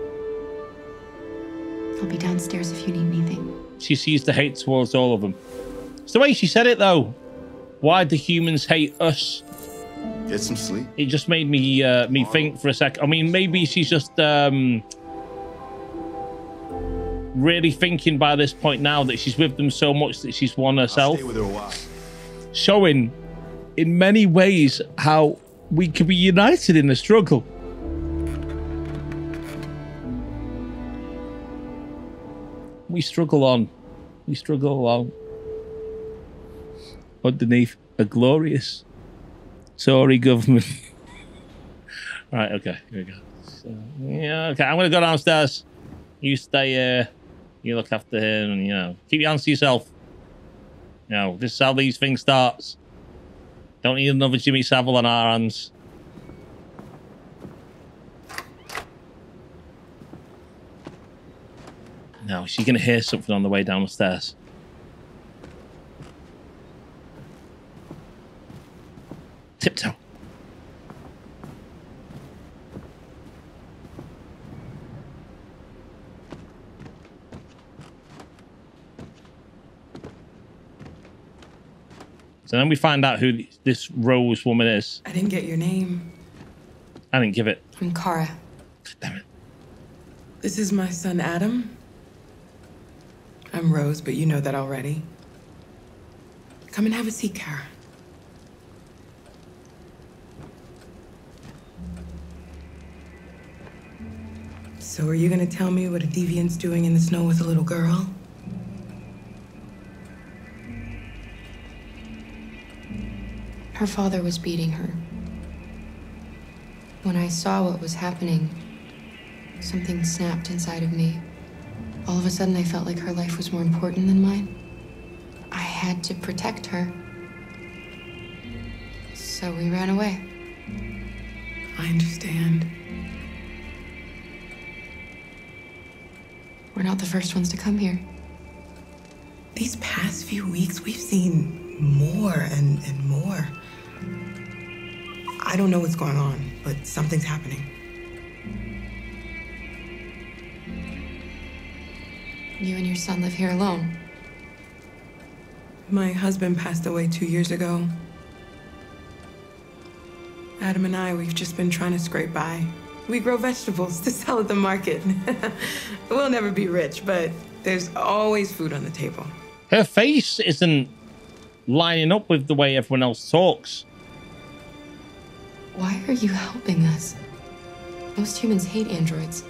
I'll be downstairs if you need anything. She sees the hate towards all of them. It's the way she said it though. Why do humans hate us? Get some sleep. It just made me uh, me think for a sec. I mean, maybe she's just um, really thinking by this point now that she's with them so much that she's one herself. Stay with her a while. Showing in many ways how we can be united in the struggle. We struggle on. We struggle along. Underneath a glorious Tory government. right, okay, here we go. So, yeah, okay, I'm gonna go downstairs. You stay here. You look after him, and you know, keep your hands to yourself. You know, this is how these things starts. Don't need another Jimmy Savile on our hands. No, she's gonna hear something on the way down the stairs. Tiptoe. So then we find out who this Rose woman is. I didn't get your name. I didn't give it. I'm Kara. Damn it. This is my son Adam. I'm Rose, but you know that already. Come and have a seat, Kara. So are you gonna tell me what a deviant's doing in the snow with a little girl? Her father was beating her. When I saw what was happening, something snapped inside of me. All of a sudden, I felt like her life was more important than mine. I had to protect her. So we ran away. I understand. We're not the first ones to come here. These past few weeks, we've seen more and, and more. I don't know what's going on, but something's happening. You and your son live here alone. My husband passed away two years ago. Adam and I, we've just been trying to scrape by. We grow vegetables to sell at the market. we'll never be rich, but there's always food on the table. Her face isn't lining up with the way everyone else talks. Why are you helping us? Most humans hate androids.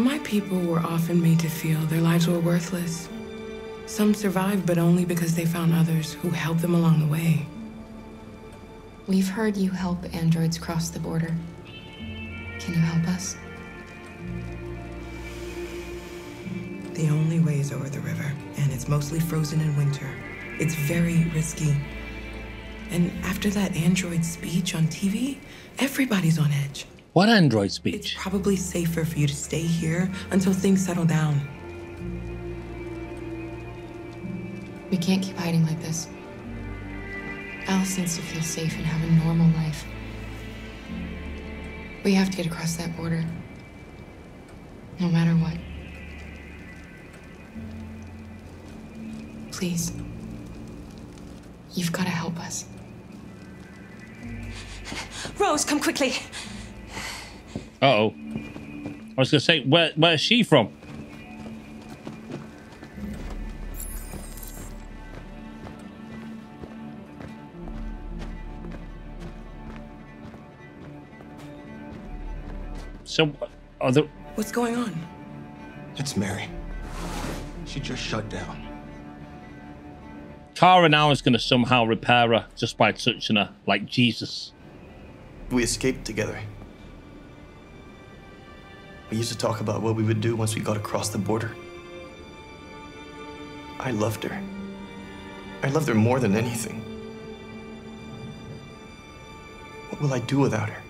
My people were often made to feel their lives were worthless. Some survived, but only because they found others who helped them along the way. We've heard you help androids cross the border. Can you help us? The only way is over the river, and it's mostly frozen in winter. It's very risky. And after that android speech on TV, everybody's on edge. What android speech? It's probably safer for you to stay here until things settle down. We can't keep hiding like this. Alice needs to feel safe and have a normal life. We have to get across that border. No matter what. Please. You've got to help us. Rose, come quickly. Uh oh. I was gonna say, where where's she from? So, are there? What's going on? It's Mary. She just shut down. Kara now is gonna somehow repair her just by touching her, like Jesus. We escaped together. We used to talk about what we would do once we got across the border. I loved her. I loved her more than anything. What will I do without her?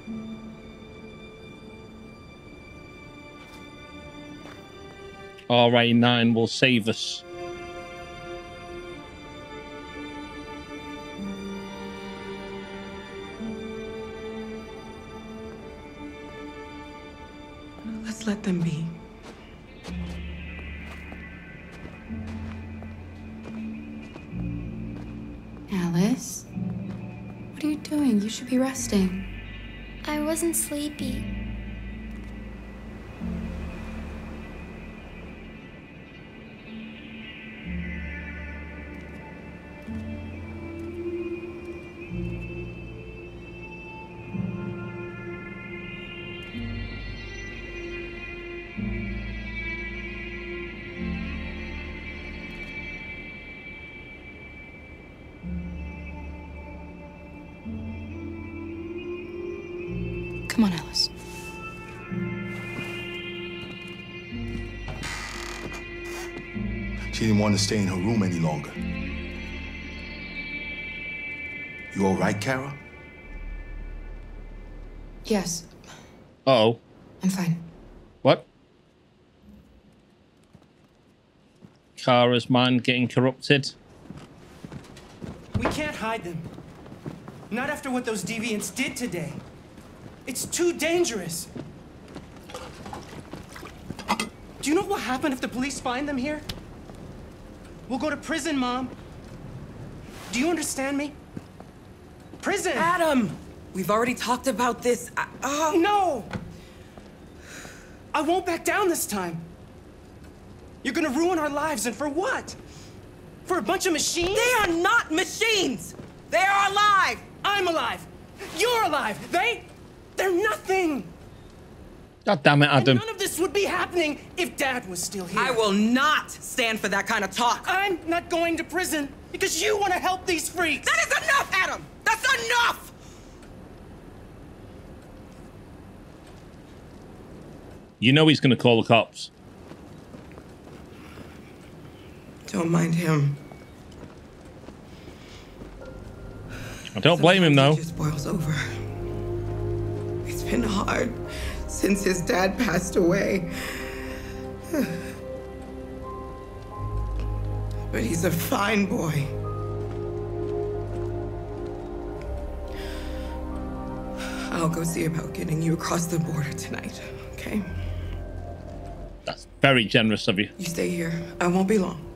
RA9 will save us. Let them be. Alice? What are you doing? You should be resting. I wasn't sleepy. Want to stay in her room any longer. You all right, Kara? Yes, Uh oh. I'm fine. What? Kara's mind getting corrupted. We can't hide them. Not after what those deviants did today. It's too dangerous. Do you know what will happen if the police find them here? We'll go to prison, Mom. Do you understand me? Prison! Adam! We've already talked about this. I, oh. No! I won't back down this time. You're gonna ruin our lives, and for what? For a bunch of machines? They are not machines! They are alive! I'm alive! You're alive! They... They're nothing! God damn it, Adam. None of this would be happening if Dad was still here. I will not stand for that kind of talk. I'm not going to prison because you want to help these freaks. That is enough, Adam! That's enough! You know he's going to call the cops. Don't mind him. I don't blame him, though. It just boils over. It's been hard since his dad passed away. But he's a fine boy. I'll go see about getting you across the border tonight, okay? That's very generous of you. You stay here. I won't be long.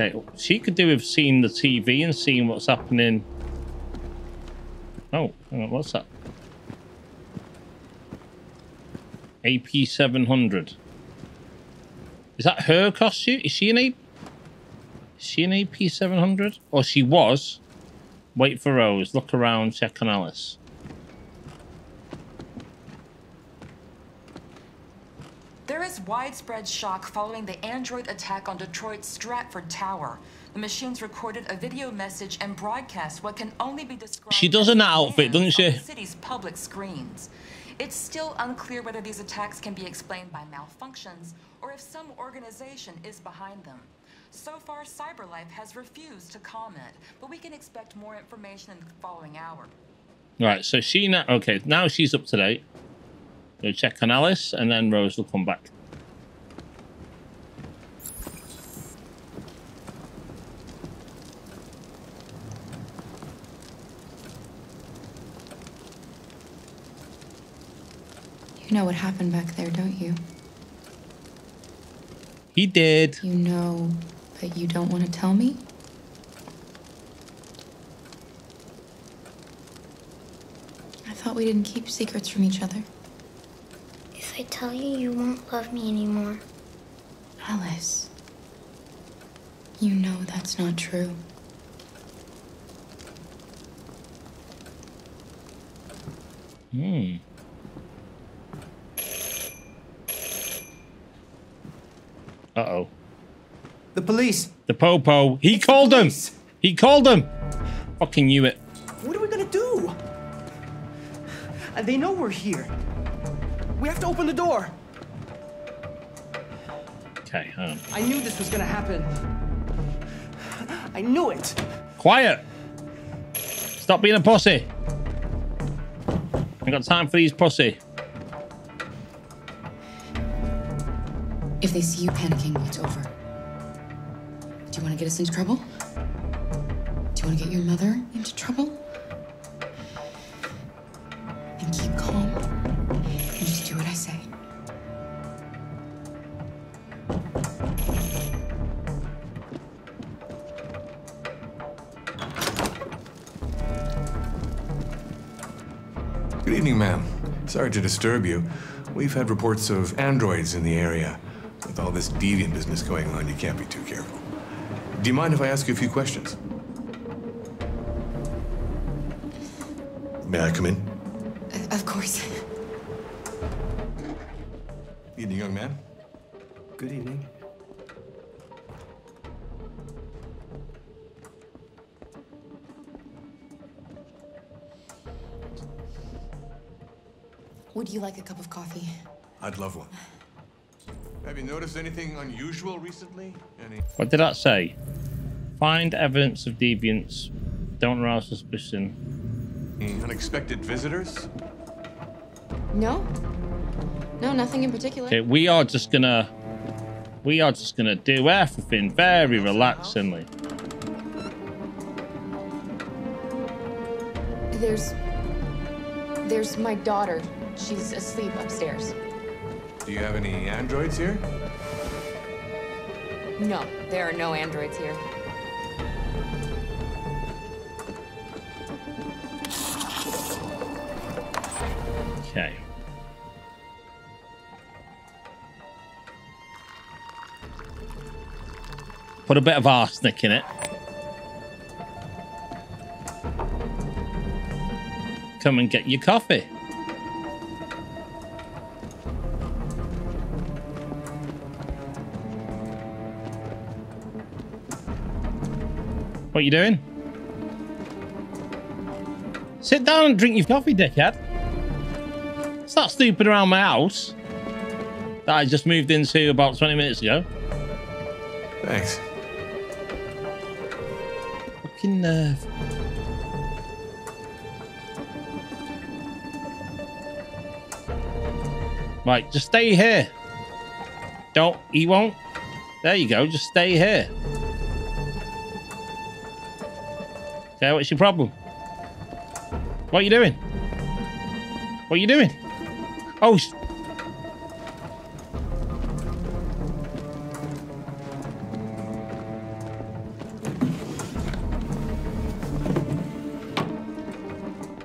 Okay, she could do with seeing the TV and seeing what's happening. Oh, what's that? AP 700. Is that her costume? Is she an AP? Is she an AP 700? Or she was? Wait for Rose. Look around. Check on Alice. There is widespread shock following the android attack on Detroit's Stratford Tower. The machines recorded a video message and broadcast what can only be described She does in that outfit, doesn't she? city's public screens. It's still unclear whether these attacks can be explained by malfunctions or if some organization is behind them. So far, CyberLife has refused to comment, but we can expect more information in the following hour. Right, so she now... Okay, now she's up to date. Go check on Alice, and then Rose will come back. You know what happened back there, don't you? He did. You know, but you don't want to tell me? I thought we didn't keep secrets from each other. If I tell you, you won't love me anymore. Alice. You know that's not true. Hmm. Uh-oh. The police. The Popo. He called him. He called him. Fucking knew it. What are we gonna do? And they know we're here. We have to open the door. Okay, hang. I knew this was gonna happen. I knew it. Quiet. Stop being a pussy. I got time for these pussy. If they see you panicking, it's over. Do you want to get us into trouble? Do you want to get your mother into trouble? Sorry to disturb you. We've had reports of androids in the area. With all this deviant business going on, you can't be too careful. Do you mind if I ask you a few questions? May I come in? Uh, of course. Evening, young man. Good evening. Would you like a cup of coffee? I'd love one. Have you noticed anything unusual recently? Any? What did that say? Find evidence of deviance. Don't arouse suspicion. Any unexpected visitors? No. No, nothing in particular. Okay, we are just gonna we are just gonna do everything very relaxingly. There's. There's my daughter. She's asleep upstairs. Do you have any androids here? No, there are no androids here. Okay. Put a bit of arsenic in it. Come and get your coffee. What you doing? Sit down and drink your coffee, dickhead. Stop stupid around my house that I just moved into about 20 minutes ago. Thanks. Fucking nerve. Right, just stay here. Don't, he won't. There you go, just stay here. Okay, what's your problem? What are you doing? What are you doing? Oh, sh-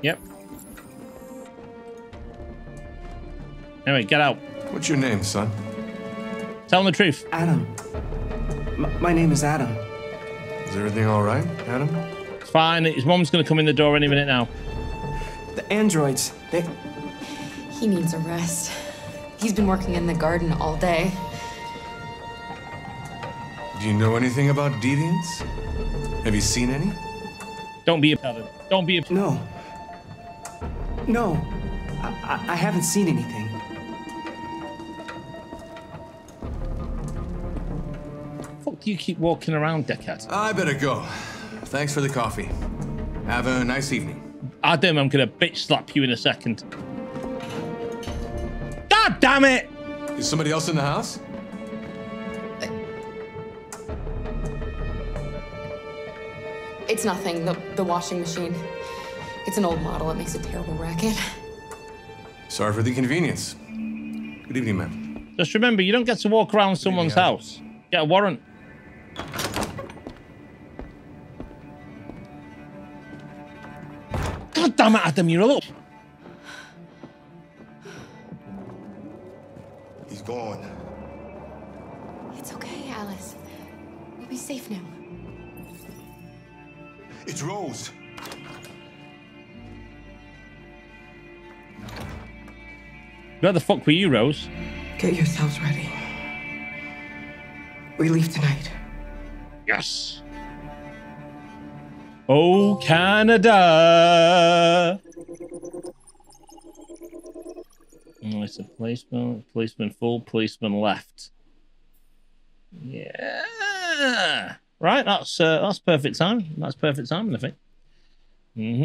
Yep. Anyway, get out. What's your name, son? Tell him the truth. Adam. M- my name is Adam. Is everything all right, Adam? It's fine. His mom's going to come in the door any minute now. The androids, they. He needs a rest. He's been working in the garden all day. Do you know anything about deviants? Have you seen any? Don't be a Don't be a No. No. I, I, I haven't seen anything. Fuck do you keep walking around, dickhead? I better go. Thanks for the coffee. Have a nice evening. Adam, I'm going to bitch slap you in a second. God damn it! Is somebody else in the house? It's nothing. The, the washing machine. It's an old model. It makes a terrible racket. Sorry for the inconvenience. Good evening, ma'am. Just remember, you don't get to walk around someone's house. Get a warrant. Damn it, Adam, you're a little... He's gone. It's okay, Alice. We'll be safe now. It's Rose. Where the fuck were you, Rose? Get yourselves ready. We leave tonight. Yes. Oh, Canada. Oh, it's a policeman, policeman full, policeman left. Yeah. Right, that's uh, that's perfect time. That's perfect time, I think. Mm-hmm.